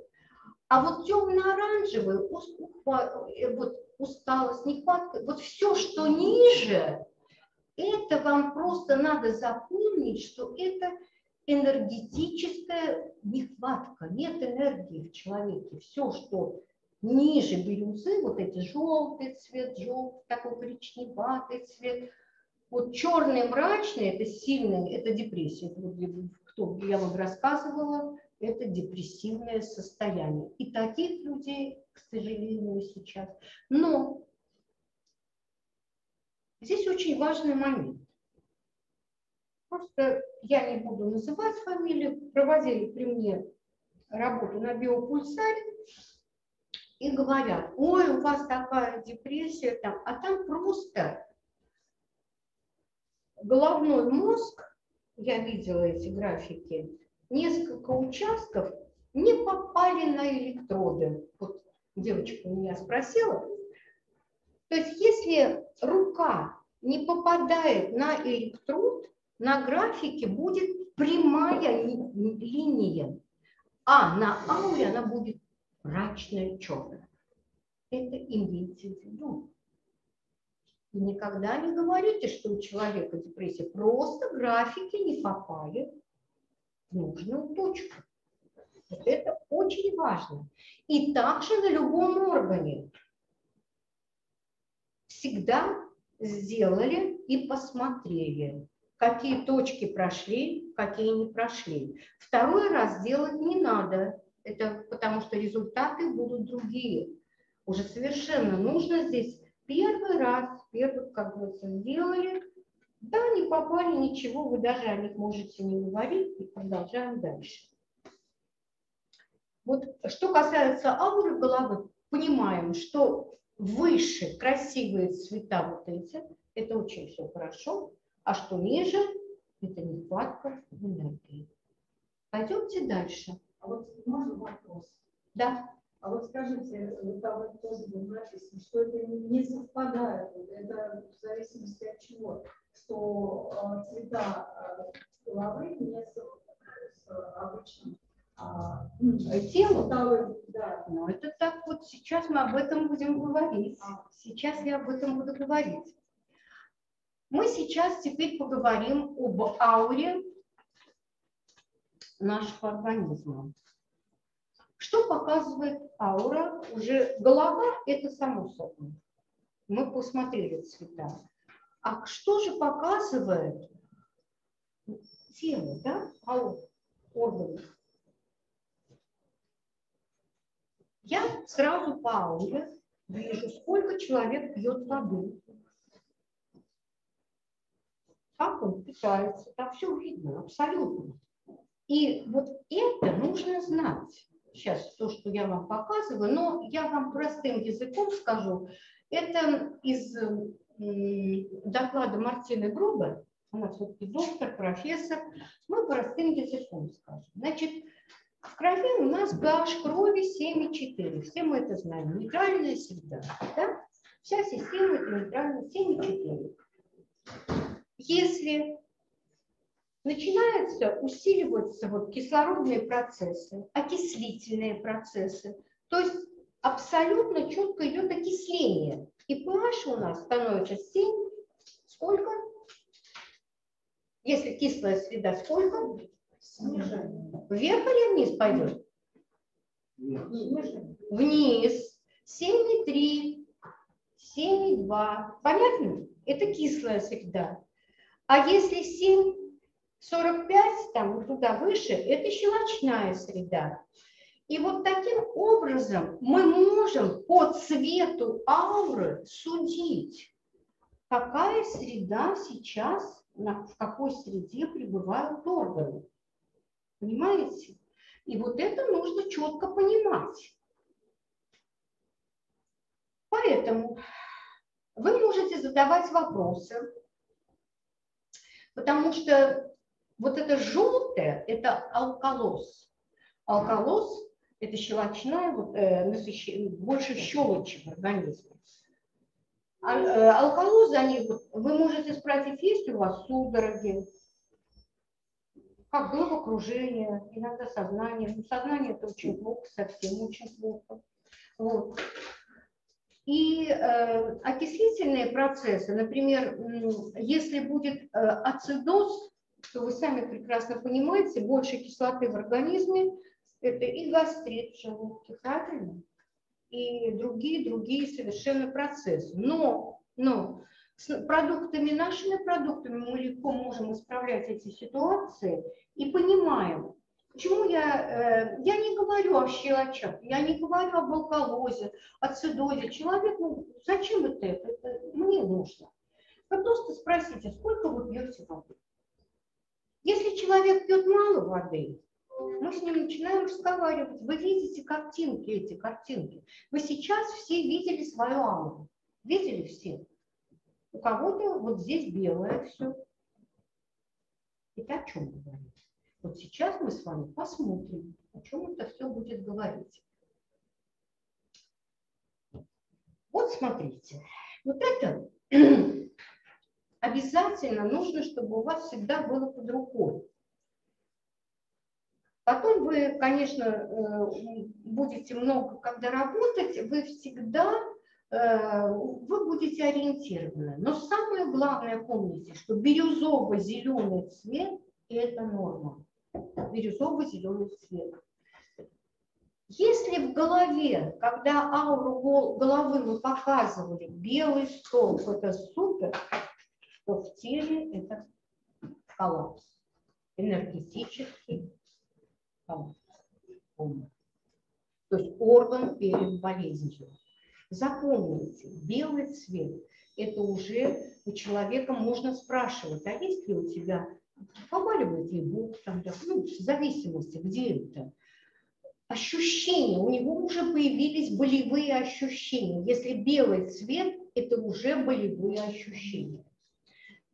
А вот темно-оранжевый, вот усталость, нехватка, вот все, что ниже, это вам просто надо запомнить, что это энергетическая нехватка, нет энергии в человеке. Все, что ниже бирюзы, вот эти желтый цвет, желтый, такой коричневатый цвет, вот черный мрачный, это сильный, это депрессия. Вот, кто я вам рассказывала, это депрессивное состояние. И таких людей, к сожалению, сейчас. Но здесь очень важный момент. Просто я не буду называть фамилию, проводили при мне работу на биопульсаре и говорят, ой, у вас такая депрессия, там, а там просто головной мозг, я видела эти графики, несколько участков не попали на электроды. Вот девочка меня спросила. То есть если рука не попадает на электрод, на графике будет прямая линия, а на ауре она будет мрачная черная. это имейте. И никогда не говорите, что у человека депрессия. Просто графики не попали нужную точку. Вот это очень важно. И также на любом органе. Всегда сделали и посмотрели, какие точки прошли, какие не прошли. Второй раз делать не надо, это потому что результаты будут другие. Уже совершенно нужно здесь первый раз, первый, как говорится, сделали, да, не попали, ничего, вы даже о них можете не говорить, и продолжаем дальше. Вот что касается ауры головы, понимаем, что выше красивые цвета вот эти, это очень все хорошо, а что ниже, это нехватка энергии. Пойдемте дальше. А вот можно вопрос? Да. А вот скажите, вот там вот тоже было написано, что это не совпадает, это в зависимости от чего, что э, цвета э, головы не с обычным а, ну, Тело? световым, да. Ну, это так вот, сейчас мы об этом будем говорить. А. Сейчас я об этом буду говорить. Мы сейчас теперь поговорим об ауре нашего организма. Что показывает аура? Уже голова – это само собой. Мы посмотрели цвета. А что же показывает тело, да? Органы. Я сразу по ауре вижу, сколько человек пьет воды. Как он питается, там все видно, абсолютно. И вот это нужно знать. Сейчас то, что я вам показываю, но я вам простым языком скажу. Это из доклада Мартины Грубы, она все-таки доктор, профессор, мы простым языком скажем. Значит, в крови у нас pH крови 7,4. Все мы это знаем. Нейтральная всегда. Да? Вся система это нейтральная 7,4. Если начинаются усиливаться вот кислородные процессы, окислительные процессы, то есть абсолютно четко идет окисление. И pH у нас становится 7, сколько? Если кислая среда, сколько? Вверх или вниз пойдет? Вниз. 7,3, 7,2. Понятно? Это кислая среда. А если 7, 45, там туда выше, это щелочная среда. И вот таким образом мы можем по цвету ауры судить, какая среда сейчас, в какой среде пребывают органы. Понимаете? И вот это нужно четко понимать. Поэтому вы можете задавать вопросы, потому что вот это желтое – это алкалоз. Алкалоз – это щелочная, э, больше щелочи в организме. А, э, алкалозы, они, вы можете спросить, есть у вас судороги, как головокружение, иногда сознание. Ну, сознание это очень плохо, совсем очень плохо. Вот. И э, окислительные процессы, например, если будет э, ацидоз, то вы сами прекрасно понимаете, больше кислоты в организме, это и гастрит в правильно? И другие, другие совершенно процессы. Но, но с продуктами, нашими продуктами мы легко можем исправлять эти ситуации и понимаем, почему я, э, я не говорю о щелочах, я не говорю об алкалозе, ацидозе. Человек, ну, зачем это, это мне нужно. Вы просто спросите, сколько вы пьете воды. Если человек пьет мало воды, мы с ним начинаем разговаривать. Вы видите картинки, эти картинки. Вы сейчас все видели свою ауру. Видели все? У кого-то вот здесь белое все. Это о чем говорит? Вот сейчас мы с вами посмотрим, о чем это все будет говорить. Вот смотрите, вот это обязательно нужно, чтобы у вас всегда было под рукой. Потом вы, конечно, э, будете много когда работать, вы всегда э, вы будете ориентированы. Но самое главное помните, что бирюзово-зеленый цвет – это норма. Бирюзово-зеленый цвет. Если в голове, когда ауру головы мы показывали, белый столб – это супер, то в теле это коллапс энергетический То есть орган перед болезнью. Запомните, белый цвет – это уже у человека можно спрашивать, а есть ли у тебя, побаливает ли бок, там, ну, в зависимости, где это. Ощущения, у него уже появились болевые ощущения. Если белый цвет, это уже болевые ощущения.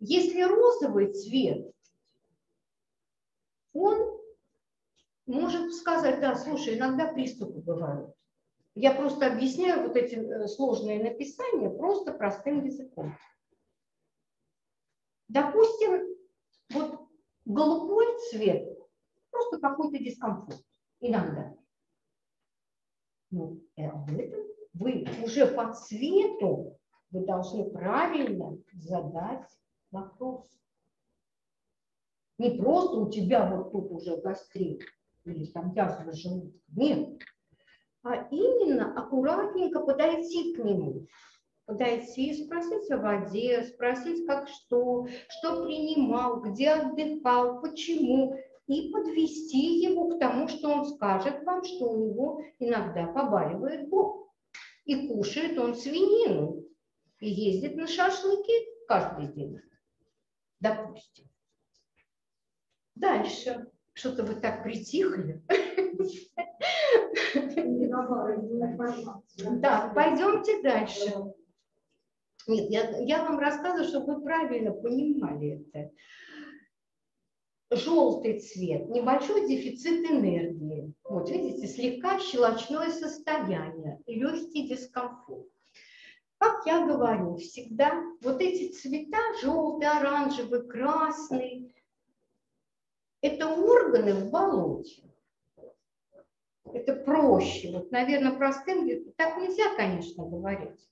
Если розовый цвет, он может сказать, да, слушай, иногда приступы бывают. Я просто объясняю вот эти э, сложные написания просто простым языком. Допустим, вот голубой цвет, просто какой-то дискомфорт иногда. Ну, об этом вы уже по цвету вы должны правильно задать вопрос. Не просто у тебя вот тут уже гастрит или там язва желудка. Нет. А именно аккуратненько подойти к нему. Подойти, спросить о воде, спросить, как что, что принимал, где отдыхал, почему. И подвести его к тому, что он скажет вам, что у него иногда побаливает бок. И кушает он свинину. И ездит на шашлыки каждый день. Допустим. Дальше. Что-то вы так притихли. Да, пойдемте дальше. Нет, я, я вам рассказываю, чтобы вы правильно понимали это. Желтый цвет, небольшой дефицит энергии. Вот видите, слегка щелочное состояние легкий дискомфорт. Как я говорю, всегда вот эти цвета, желтый, оранжевый, красный, это органы в болоте. Это проще. Вот, наверное, простым, так нельзя, конечно, говорить.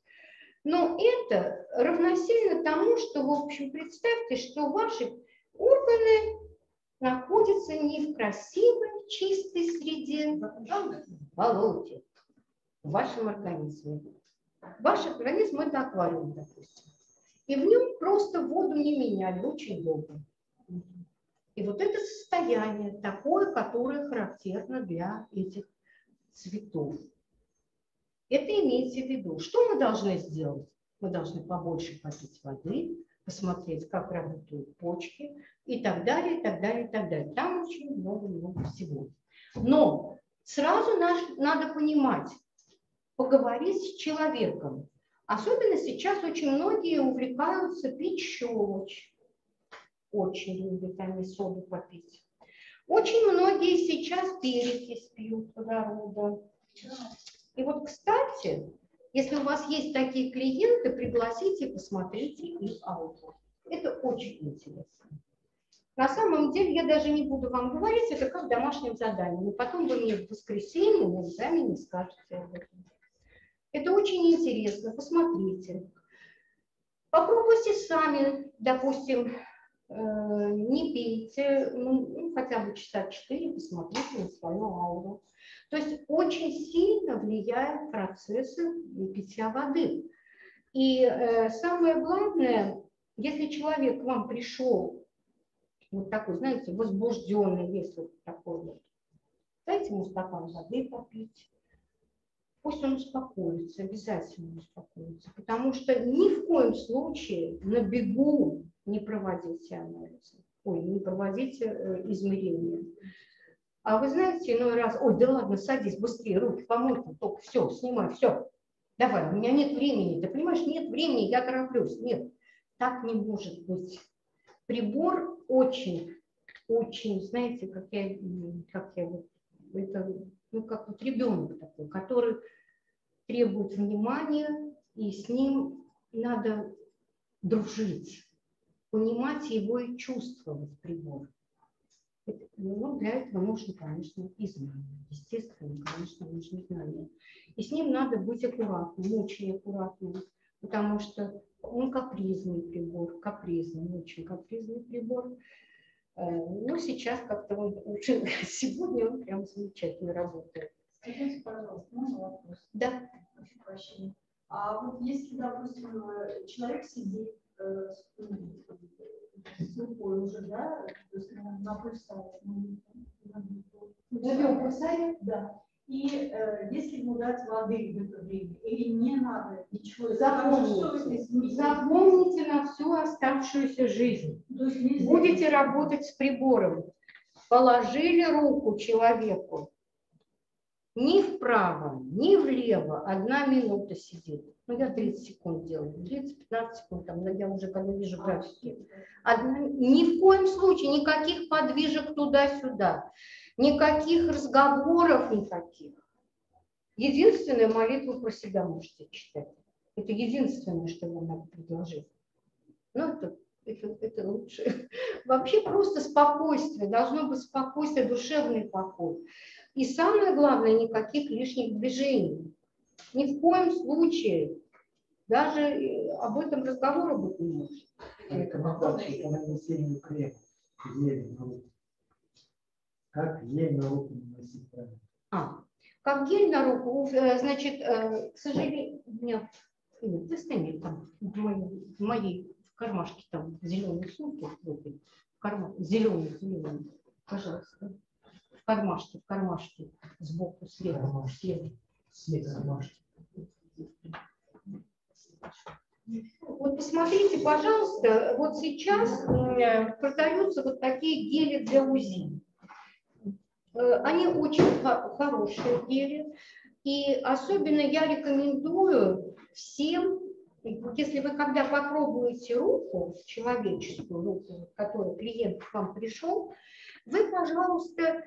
Но это равносильно тому, что, в общем, представьте, что ваши органы находятся не в красивой, чистой среде, а в болоте, в вашем организме. Ваш организм – это аквариум, допустим. И в нем просто воду не меняли очень долго. И вот это состояние такое, которое характерно для этих цветов. Это имейте в виду. Что мы должны сделать? Мы должны побольше попить воды, посмотреть, как работают почки и так далее, и так далее, и так далее. Там очень много-много всего. Но сразу наш, надо понимать, поговорить с человеком. Особенно сейчас очень многие увлекаются пить щелочь очень любят они соду попить. Очень многие сейчас перекись пьют водорода. И вот, кстати, если у вас есть такие клиенты, пригласите, посмотрите их аудио. Это очень интересно. На самом деле, я даже не буду вам говорить, это как домашнее задание. И потом вы мне в воскресенье на экзамене скажете об этом. Это очень интересно, посмотрите. Попробуйте сами, допустим, не пейте, ну, ну, хотя бы часа 4 посмотрите на свою ауру. То есть очень сильно влияют процессы питья воды. И э, самое главное, если человек к вам пришел вот такой, знаете, возбужденный, если вот такой вот, дайте ему стакан воды попить, пусть он успокоится, обязательно успокоится, потому что ни в коем случае на бегу не проводите анализы, ой, не проводите э, измерения. А вы знаете, иной раз, ой, да ладно, садись быстрее, руки помой, только все, снимай, все. Давай, у меня нет времени. Ты понимаешь, нет времени, я тороплюсь. Нет, так не может быть. Прибор очень, очень, знаете, как я, как я вот, это, ну, как вот ребенок такой, который требует внимания, и с ним надо дружить понимать его и чувствовать прибор. Это- Ну, для этого нужно, конечно, и знания. Естественно, конечно, нужны знания. И с ним надо быть аккуратным, очень аккуратным, потому что он капризный прибор, капризный, очень капризный прибор. Э, Ну, сейчас как-то он уже, сегодня он прям замечательно работает. Скажите, пожалуйста, можно вопрос? Да, Прошу прощения. А вот если, допустим, человек сидит рукой уже, да, то есть на, на пульсаре, ну, на- на- Живем в пульсаре? Да. И э, если ему дать воды в это время, или не надо ничего, Запомните. запомните на всю оставшуюся жизнь. Будете работать с прибором. Положили руку человеку. Ни вправо, ни влево. Одна минута сидит. Ну, я 30 секунд делаю. 30-15 секунд. Там, я уже когда вижу графики. Одна- ни в коем случае никаких подвижек туда-сюда. Никаких разговоров никаких. Единственная молитву про себя можете читать. Это единственное, что вам надо предложить. Ну, это, это, это лучше. Вообще просто спокойствие. Должно быть спокойствие, душевный покой. И самое главное, никаких лишних движений. Ни в коем случае. Даже э, об этом разговора быть не может. Рекомендации по нанесению крема гель на руку. Как гель на руку наносить правильно? А, как гель на руку, значит, э, к сожалению, у меня, нет, достань там, в моей, в моей в кармашке там зеленые сумки, в карма- зеленый, зеленый, пожалуйста, в кармашке, в кармашке, сбоку, слева, слева. Вот посмотрите, пожалуйста, вот сейчас э, продаются вот такие гели для УЗИ. Э, Они очень хо- хорошие гели. И особенно я рекомендую всем, если вы когда попробуете руку, человеческую руку, в которой клиент к вам пришел, вы, пожалуйста,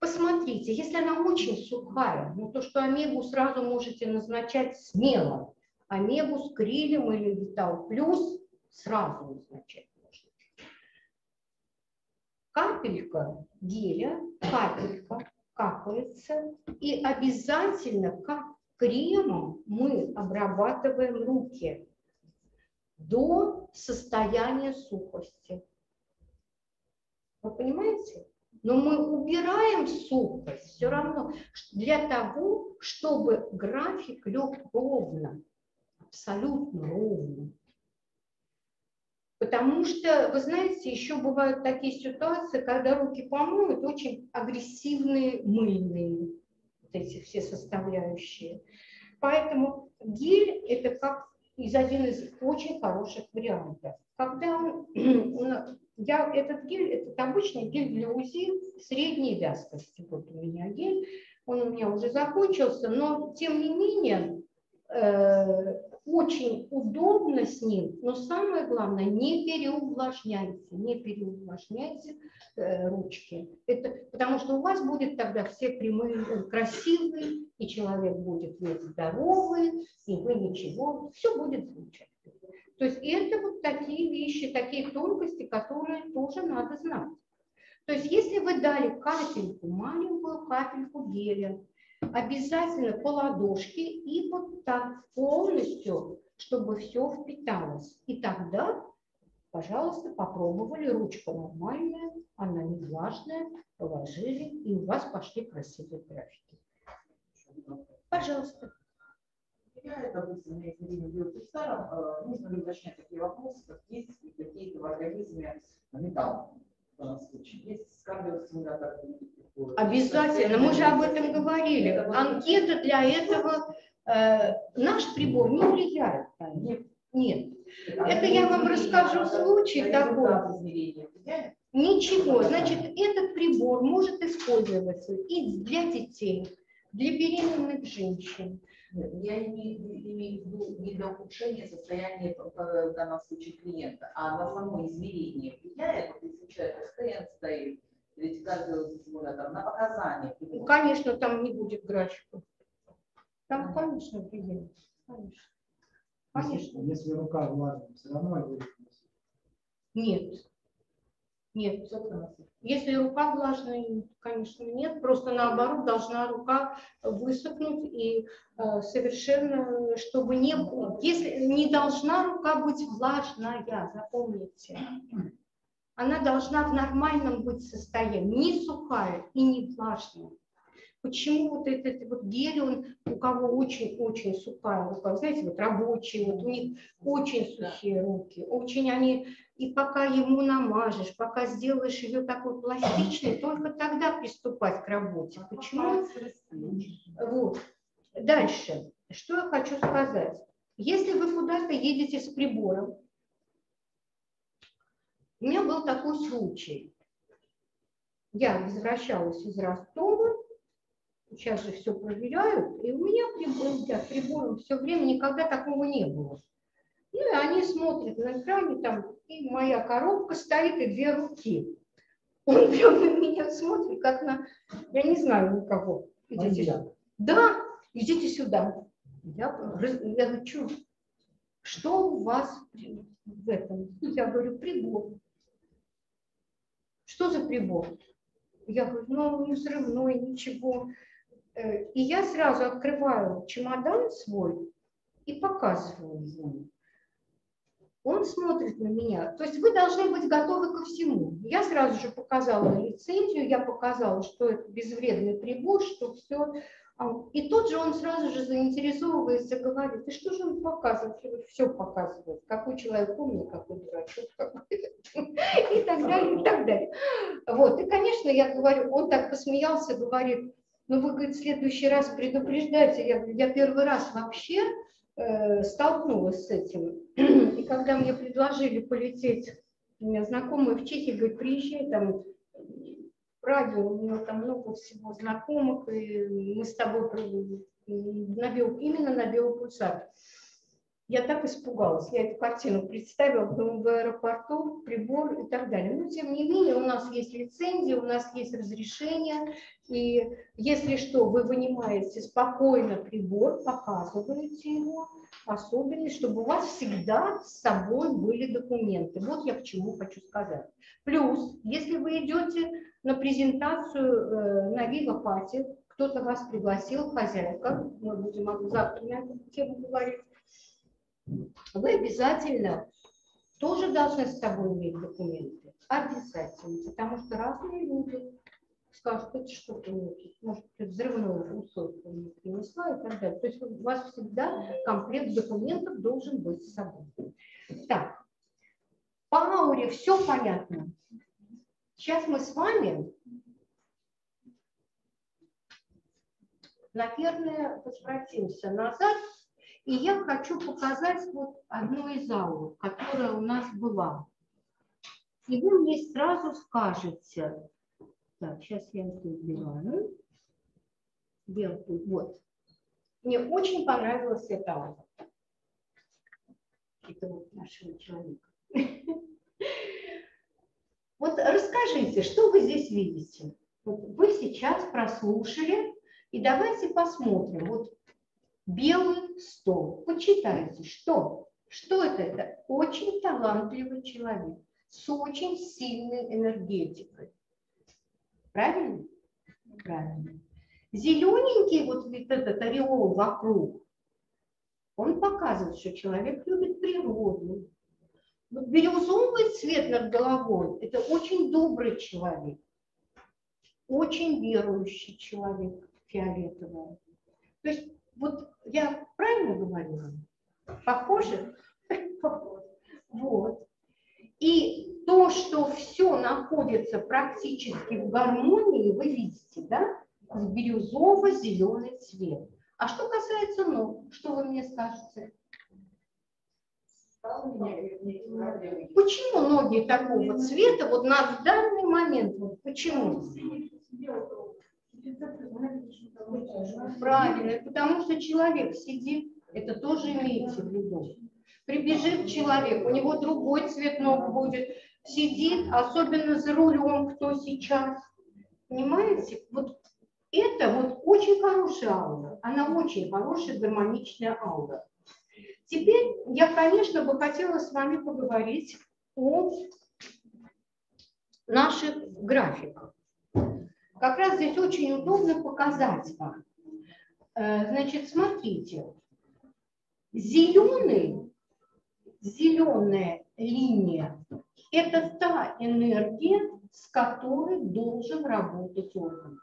посмотрите, если она очень сухая, ну то, что омегу сразу можете назначать смело, омегу с крилем или витал плюс сразу назначать можно. Капелька геля, капелька капается, и обязательно как кремом мы обрабатываем руки до состояния сухости. Вы понимаете? Но мы убираем сухость все равно для того, чтобы график лег ровно, абсолютно ровно. Потому что, вы знаете, еще бывают такие ситуации, когда руки помоют, очень агрессивные мыльные вот эти все составляющие. Поэтому гель – это как из один из очень хороших вариантов. Когда он, я, этот гель, этот обычный гель для УЗИ средней вязкости. Вот у меня гель, он у меня уже закончился, но тем не менее э, очень удобно с ним, но самое главное, не переувлажняйте, не переувлажняйте э, ручки. Это, потому что у вас будет тогда все прямые, э, красивые, и человек будет весь здоровый, и вы ничего, все будет замечательно. То есть это вот такие вещи, такие тонкости, которые тоже надо знать. То есть если вы дали капельку, маленькую капельку геля, обязательно по ладошке и вот так полностью, чтобы все впиталось. И тогда, пожалуйста, попробовали, ручка нормальная, она не влажная, положили, и у вас пошли красивые графики. Пожалуйста. Влияет, допустим, на измерение э, нужно ли уточнять такие вопросы, как есть ли какие-то в организме металл Есть? Обязательно, мы же об этом говорили. Анкета для этого, э, наш прибор не влияет это. Нет. Это я вам расскажу случай такой. Ничего. Значит, этот прибор может использоваться и для детей, для беременных женщин. Я имею, имею в виду не для ухудшения состояния э, в данном случае клиента, а на само измерение влияет, вот если у человека стенд стоит, или кардиостимулятор, на показания. Ну, Конечно, там не будет графика. Там, конечно, влияет. Конечно. Конечно. Если рука влажная, все равно его Нет. Нет. Если рука влажная, конечно, нет. Просто наоборот должна рука высохнуть и э, совершенно, чтобы не если не должна рука быть влажная, запомните. Она должна в нормальном быть состоянии, не сухая и не влажная. Почему вот этот вот гель, он у кого очень-очень сухая рука, знаете, вот рабочие, вот у них очень сухие руки, очень они, и пока ему намажешь, пока сделаешь ее такой пластичной, только тогда приступать к работе. Почему? Вот. Дальше. Что я хочу сказать? Если вы куда-то едете с прибором, у меня был такой случай. Я возвращалась из Ростова, сейчас же все проверяют, и у меня прибор, да, прибором все время никогда такого не было. Ну и они смотрят на экране, там, и моя коробка стоит, и две руки. Он прям на меня смотрит, как на, я не знаю никого. Идите сюда. Да, идите сюда. Я, я говорю, что, что у вас в этом? Я говорю, прибор. Что за прибор? Я говорю, ну, не взрывной, ничего. Э, и я сразу открываю чемодан свой и показываю ему. Он смотрит на меня. То есть вы должны быть готовы ко всему. Я сразу же показала лицензию, я показала, что это безвредный прибор, что все. А, и тот же он сразу же заинтересовывается, говорит, и что же он показывает? Все показывает. Какой человек умный, какой дурачок, и так далее, и так далее. Вот. И, конечно, я говорю, он так посмеялся, говорит, ну вы, говорит, в следующий раз предупреждайте. Я, я первый раз вообще столкнулась с этим. И когда мне предложили полететь, у меня знакомый в Чехии говорит, приезжай там, радио, у него там много всего знакомых, и мы с тобой на био, именно на биопульсар. Я так испугалась, я эту картину представила, думаю, в аэропорту, прибор и так далее. Но тем не менее, у нас есть лицензия, у нас есть разрешение, и если что, вы вынимаете спокойно прибор, показываете его, особенность, чтобы у вас всегда с собой были документы. Вот я к чему хочу сказать. Плюс, если вы идете на презентацию э, на Вива кто-то вас пригласил, хозяйка, мы будем завтра на эту тему говорить, вы обязательно тоже должны с собой иметь документы. Обязательно, потому что разные люди скажут, это что-то может, взрывное устройство не принесла и так далее. То есть у вас всегда комплект документов должен быть с собой. Так, по ауре все понятно. Сейчас мы с вами, наверное, возвратимся назад и я хочу показать вот одну из аур, которая у нас была. И вы мне сразу скажете, так, сейчас я это убираю, белку, вот. Мне очень понравилась эта аура. Это вот нашего человека. Вот расскажите, что вы здесь видите? Вы сейчас прослушали, и давайте посмотрим. Вот белый стол. Почитайте, что? Что это? Это очень талантливый человек с очень сильной энергетикой. Правильно? Правильно. Зелененький вот этот ореол вокруг, он показывает, что человек любит природу. Вот бирюзовый цвет над головой – это очень добрый человек, очень верующий человек, фиолетовый. То есть вот я правильно говорила? Похоже? Вот. И то, что все находится практически в гармонии, вы видите, да? Бирюзово-зеленый цвет. А что касается ног, что вы мне скажете? Почему ноги такого цвета вот на данный момент? Вот почему? Правильно, потому что человек сидит, это тоже имеется в виду. Прибежит человек, у него другой цвет ног будет, сидит, особенно за рулем, кто сейчас. Понимаете? Вот это вот очень хорошая аура. Она очень хорошая, гармоничная аура. Теперь я, конечно, бы хотела с вами поговорить о наших графиков. Как раз здесь очень удобно показать вам. Э, Значит, смотрите, зеленый, зеленая линия – это та энергия, с которой должен работать орган.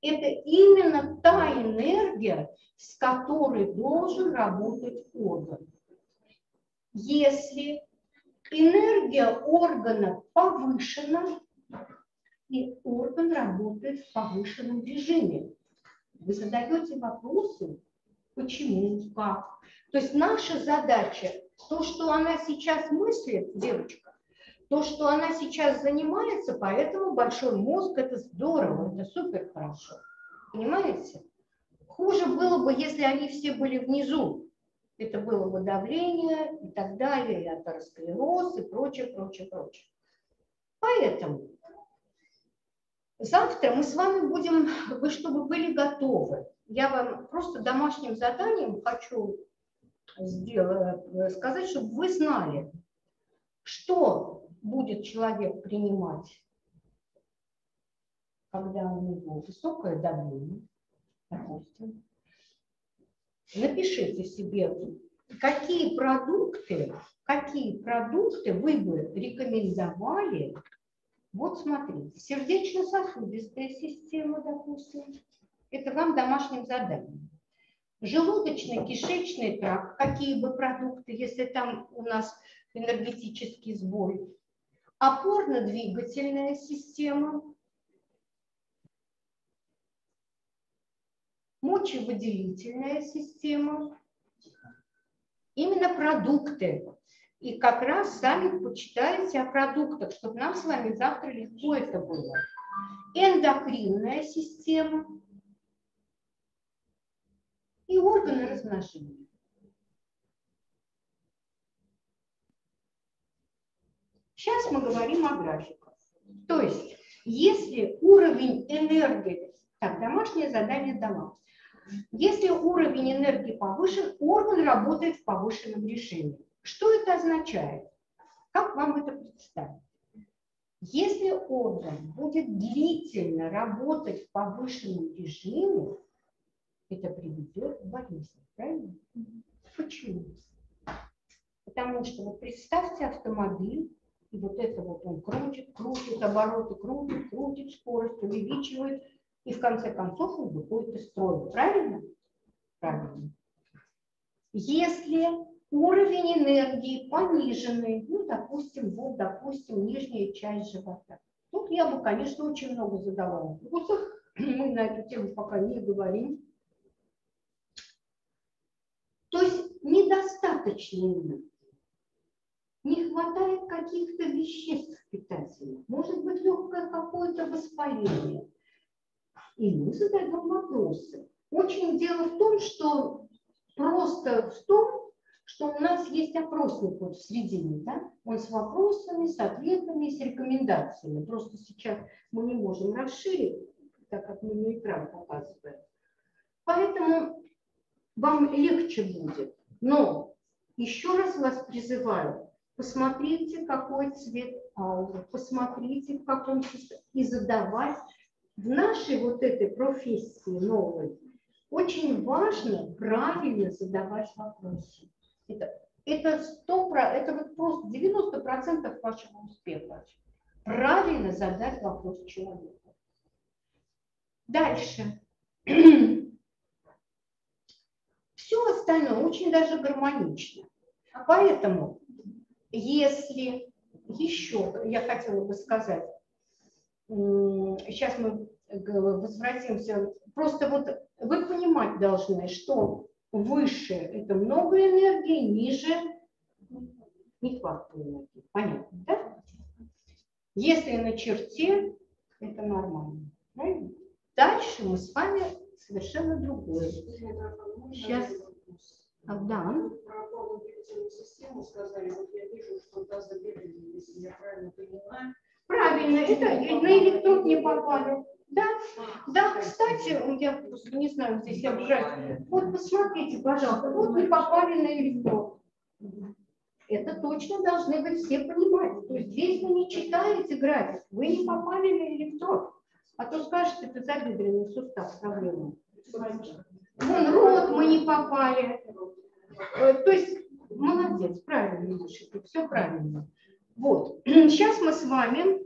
Это именно та энергия, с которой должен работать орган. Если энергия органа повышена, и орган работает в повышенном режиме. Вы задаете вопросы, почему, как. То есть наша задача, то, что она сейчас мыслит, девочка, то, что она сейчас занимается, поэтому большой мозг – это здорово, это супер хорошо. Понимаете? Хуже было бы, если они все были внизу. Это было бы давление и так далее, и атеросклероз и прочее, прочее, прочее. Поэтому завтра мы с вами будем, вы чтобы были готовы. Я вам просто домашним заданием хочу сделать, сказать, чтобы вы знали, что будет человек принимать, когда у него высокое давление, допустим, напишите себе, какие продукты, какие продукты вы бы рекомендовали. Вот смотрите, сердечно-сосудистая система, допустим, это вам домашним заданием. Желудочно-кишечный тракт, какие бы продукты, если там у нас энергетический сбой. Опорно-двигательная система, мочевыделительная система, именно продукты. И как раз сами почитайте о продуктах, чтобы нам с вами завтра легко это было. Эндокринная система и органы размножения. Сейчас мы говорим о графиках. То есть, если уровень энергии, так, домашнее задание дала. Если уровень энергии повышен, орган работает в повышенном режиме. Что это означает? Как вам это представить? Если орган будет длительно работать в повышенном режиме, это приведет к болезни, правильно? Почему? Потому что вот представьте автомобиль, и вот это вот он крутит, крутит, обороты крутит, крутит, скорость увеличивает, и в конце концов он выходит из строя. Правильно? Правильно. Если уровень энергии пониженный, ну, допустим, вот, допустим, нижняя часть живота, тут я бы, конечно, очень много задавала вопросов, мы на эту тему пока не говорим. То есть недостаточно энергии. Не хватает каких-то веществ питательных. Может быть, легкое какое-то воспаление и мы задаем вопросы. Очень дело в том, что просто в том, что у нас есть опросник вот в середине, да? он с вопросами, с ответами, с рекомендациями. Просто сейчас мы не можем расширить, так как мы на экран показываем. Поэтому вам легче будет. Но еще раз вас призываю, посмотрите, какой цвет ауры, посмотрите, в каком состоянии, и задавать в нашей вот этой профессии новой очень важно правильно задавать вопросы. Это, это, 100, это вот просто 90% вашего успеха. Правильно задать вопрос человеку. Дальше. Все остальное очень даже гармонично. Поэтому, если еще, я хотела бы сказать, сейчас мы возвратимся, просто вот вы понимать должны, что выше это много энергии, ниже нехватка энергии. Понятно, да? Если на черте, это нормально. Правильно? Дальше мы с вами совершенно другое. Сейчас. А, да. Про систему сказали, вот я вижу, что тазобедренный, если я правильно понимаю, Правильно, это на электрод не попали. Да, да, кстати, я просто не знаю, здесь я брать. Вот посмотрите, пожалуйста, вот не попали на электрод. Это точно должны быть все понимать. То есть здесь вы не читаете график, вы не попали на электрод. А то скажете, это забедренный сустав проблема. Вон рот мы не попали. Э, То есть молодец, правильно, Машенька, все правильно. Вот, сейчас мы с вами...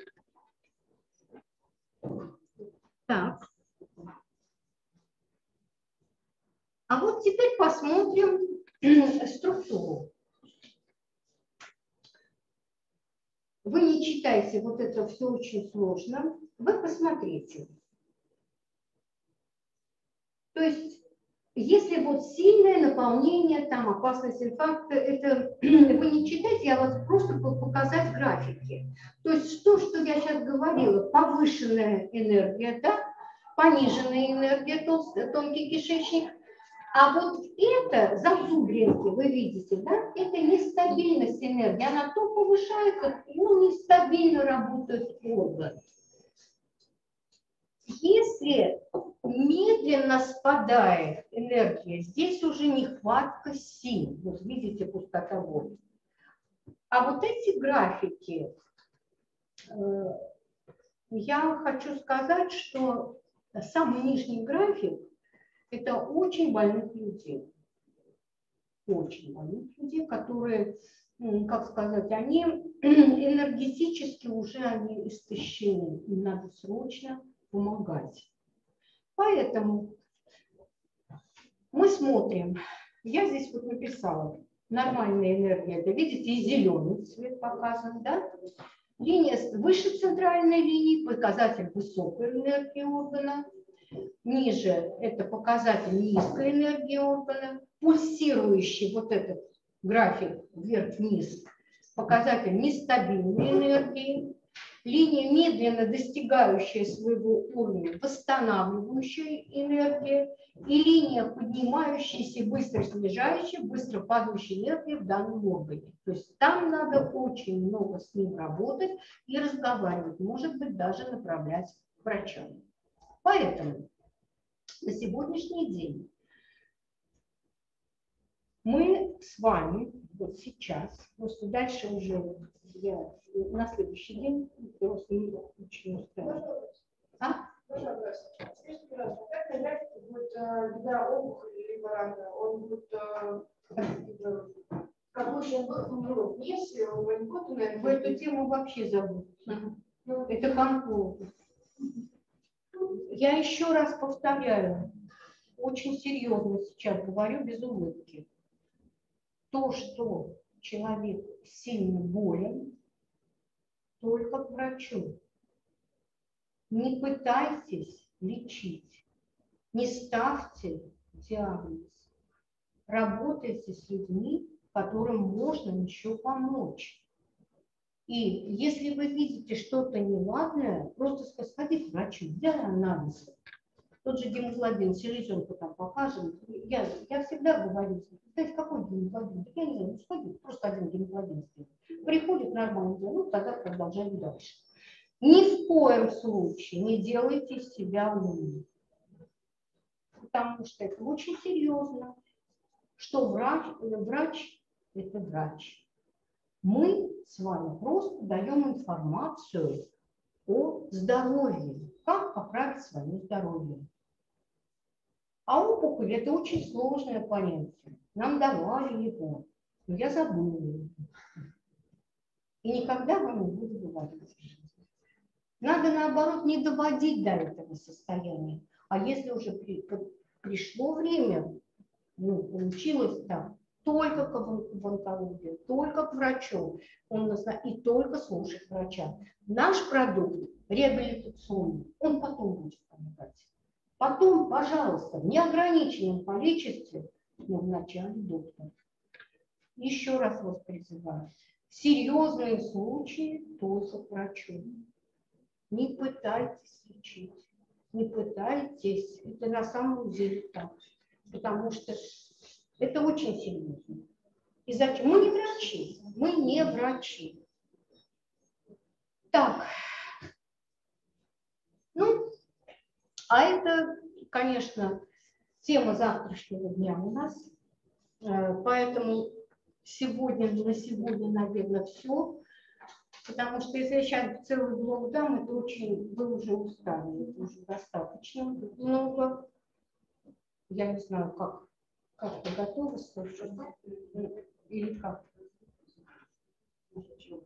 Так. А вот теперь посмотрим структуру. Вы не читайте, вот это все очень сложно. Вы посмотрите. То есть, если вот сильное наполнение, там опасность инфаркта, это вы не читайте, я вас просто по- показать графики. То есть то, что я сейчас говорила, повышенная энергия, да, пониженная энергия, толст- тонкий кишечник, а вот это, зазубринки, вы видите, да, это нестабильность энергии. Она то повышается, ну, нестабильно работает орган. Если медленно спадает энергия, здесь уже нехватка сил. Вот видите, пустота воли. А вот эти графики, э, я хочу сказать, что самый нижний график – это очень больных людей. Очень больных людей, которые, м, как сказать, они энергетически уже они истощены. Им надо срочно помогать. Поэтому мы смотрим. Я здесь вот написала нормальная энергия. Да, видите, и зеленый цвет показан, да? Линия выше центральной линии, показатель высокой энергии органа. Ниже это показатель низкой энергии органа. Пульсирующий вот этот график вверх-вниз, показатель нестабильной энергии. Линия, медленно достигающая своего уровня, восстанавливающая энергия. И линия, поднимающаяся, быстро снижающая, быстро падающая энергия в данном органе. То есть там надо очень много с ним работать и разговаривать, может быть, даже направлять к врачам. Поэтому на сегодняшний день мы с вами вот сейчас, просто дальше уже я на следующий день просто не очень устала. А? Скажите, пожалуйста, как будет, э, когда опухоль либо рак, он будет э, э, какой же он был, ну, вниз, вольготный, В эту тему вообще забудь. Это комфортно. Я еще раз повторяю, очень серьезно сейчас говорю, без улыбки. То, что человек сильно болен, только к врачу. Не пытайтесь лечить, не ставьте диагноз. Работайте с людьми, которым можно еще помочь. И если вы видите что-то неладное, просто сходите к врачу, сделай анализы. Тот же гемоглобин, селезенку там покажем. Я, я всегда говорю, знаете, какой гемоглобин? Я не знаю, ну сходи, просто один гемоглобин сделай. Приходит нормально, ну тогда продолжаем дальше. Ни в коем случае не делайте себя умным. Потому что это очень серьезно, что врач, врач – это врач. Мы с вами просто даем информацию о здоровье, как поправить свое здоровье. А опухоль – это очень сложное понятие. Нам давали его, но я забыла его. И никогда вам не буду говорить. Надо, наоборот, не доводить до этого состояния. А если уже при- при- пришло время, ну, получилось так, только к в только к врачу, он назна- и только слушать врача. Наш продукт реабилитационный, он потом будет помогать. Потом, пожалуйста, в неограниченном количестве, но вначале доктор. Еще раз вас призываю. Серьезные случаи только к врачу. Не пытайтесь лечить. Не пытайтесь. Это на самом деле так. Потому что это очень серьезно. И зачем? Мы не врачи. Мы не врачи. Так. Ну, а это, конечно, тема завтрашнего дня у нас. Э, Поэтому сегодня, на сегодня, наверное, все. Потому что если я сейчас целый блок дам, это очень, вы уже устали, это уже достаточно много. Я не знаю, как, как вы готовы слушать или как.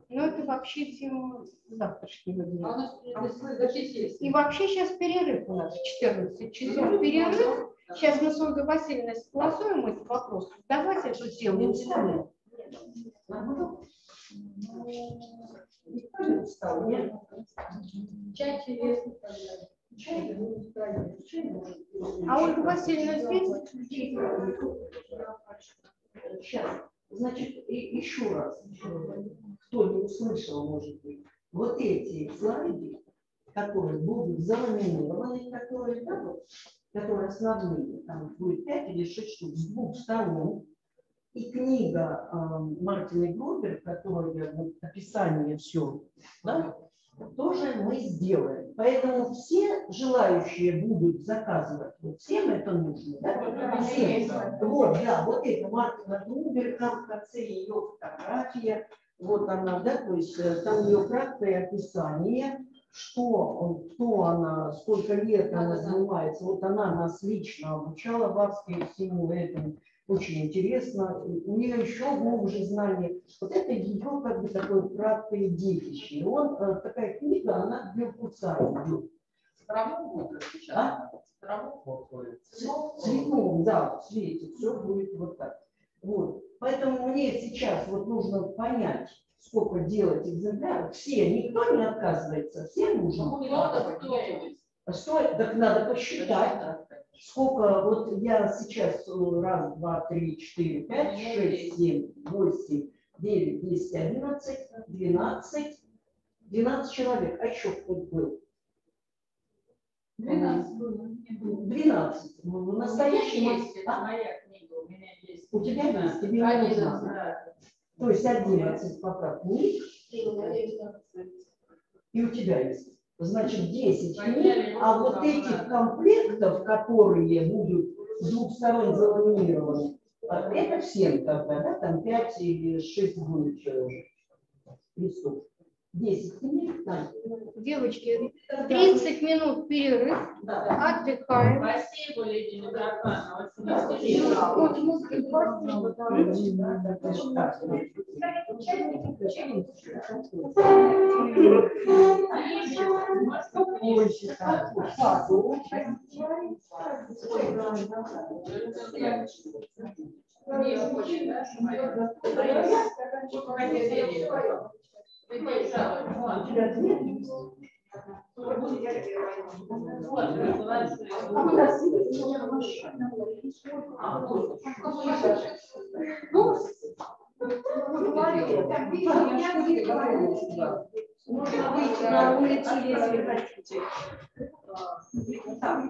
Ну, это вообще тема завтрашнего А у дня. нас предоставляется И вообще сейчас перерыв у нас, 14 часов перерыв. Сейчас мы с Ольгой Васильевной согласуем эти вопросы. Давайте эту тему устроим. Чай ну, быть. А Ольга Васильевна здесь? Сейчас. Значит, и- еще раз, кто не услышал, может быть, вот эти слайды, которые будут заламинированы, которые, да, вот, которые основные, там будет 5 или 6 штук с двух сторон, и книга э, Мартина Грубер, которая вот, описание все, да, тоже мы сделаем. Поэтому все желающие будут заказывать. Вот всем это нужно, да? Всем. Вот, да, вот это Мартина Грубер, там в конце ее фотография. Вот она, да, то есть э, там ее краткое описание, что, кто она, сколько лет она занимается. Вот она нас лично обучала в Австрии всему этому. Очень интересно. У нее еще глубже знания. Вот это ее как бы такое краткое детище. И он, э, такая книга, она для курса идет. Здравого сейчас. А? Цветном, да, в цвете, все будет вот так. Вот. Поэтому мне сейчас вот нужно понять, сколько делать экземпляров. Все, никто не отказывается, всем нужно. Кто-то стоит. Стоит, так надо посчитать, сколько, вот я сейчас э, раз, два, три, четыре, пять, шесть, семь, восемь, девять, десять, одиннадцать, двенадцать, двенадцать человек. А еще кто был? 12 было. 12. В настоящем... есть, А? моя книга, у меня есть. У тебя есть, тебе не нужно. То есть 11 пока книг, и у тебя есть. Значит, 10 книг, а вот этих комплектов, которые будут с двух сторон заламинированы, это всем тогда, да, там 5 или 6 будет листов. 10 книг, да. Девочки, 30 минут перерыв, Да. отдыхаем. Спасибо, Лидия Митрофановна. Фазу. У тебя две? А у нас есть машина. А, вот. Ну, можно выйти на улицу, если хотите. Так.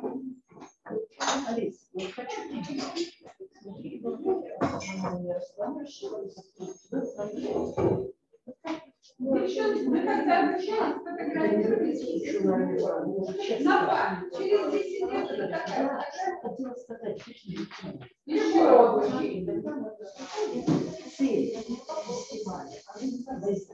Алис, я хочу тебе. Смотри, она не расслабляешься. Мы когда обучались, фотографировались. На память. Через 10 лет это такая. Хотела сказать, какие Еще цель фестиваля. Здесь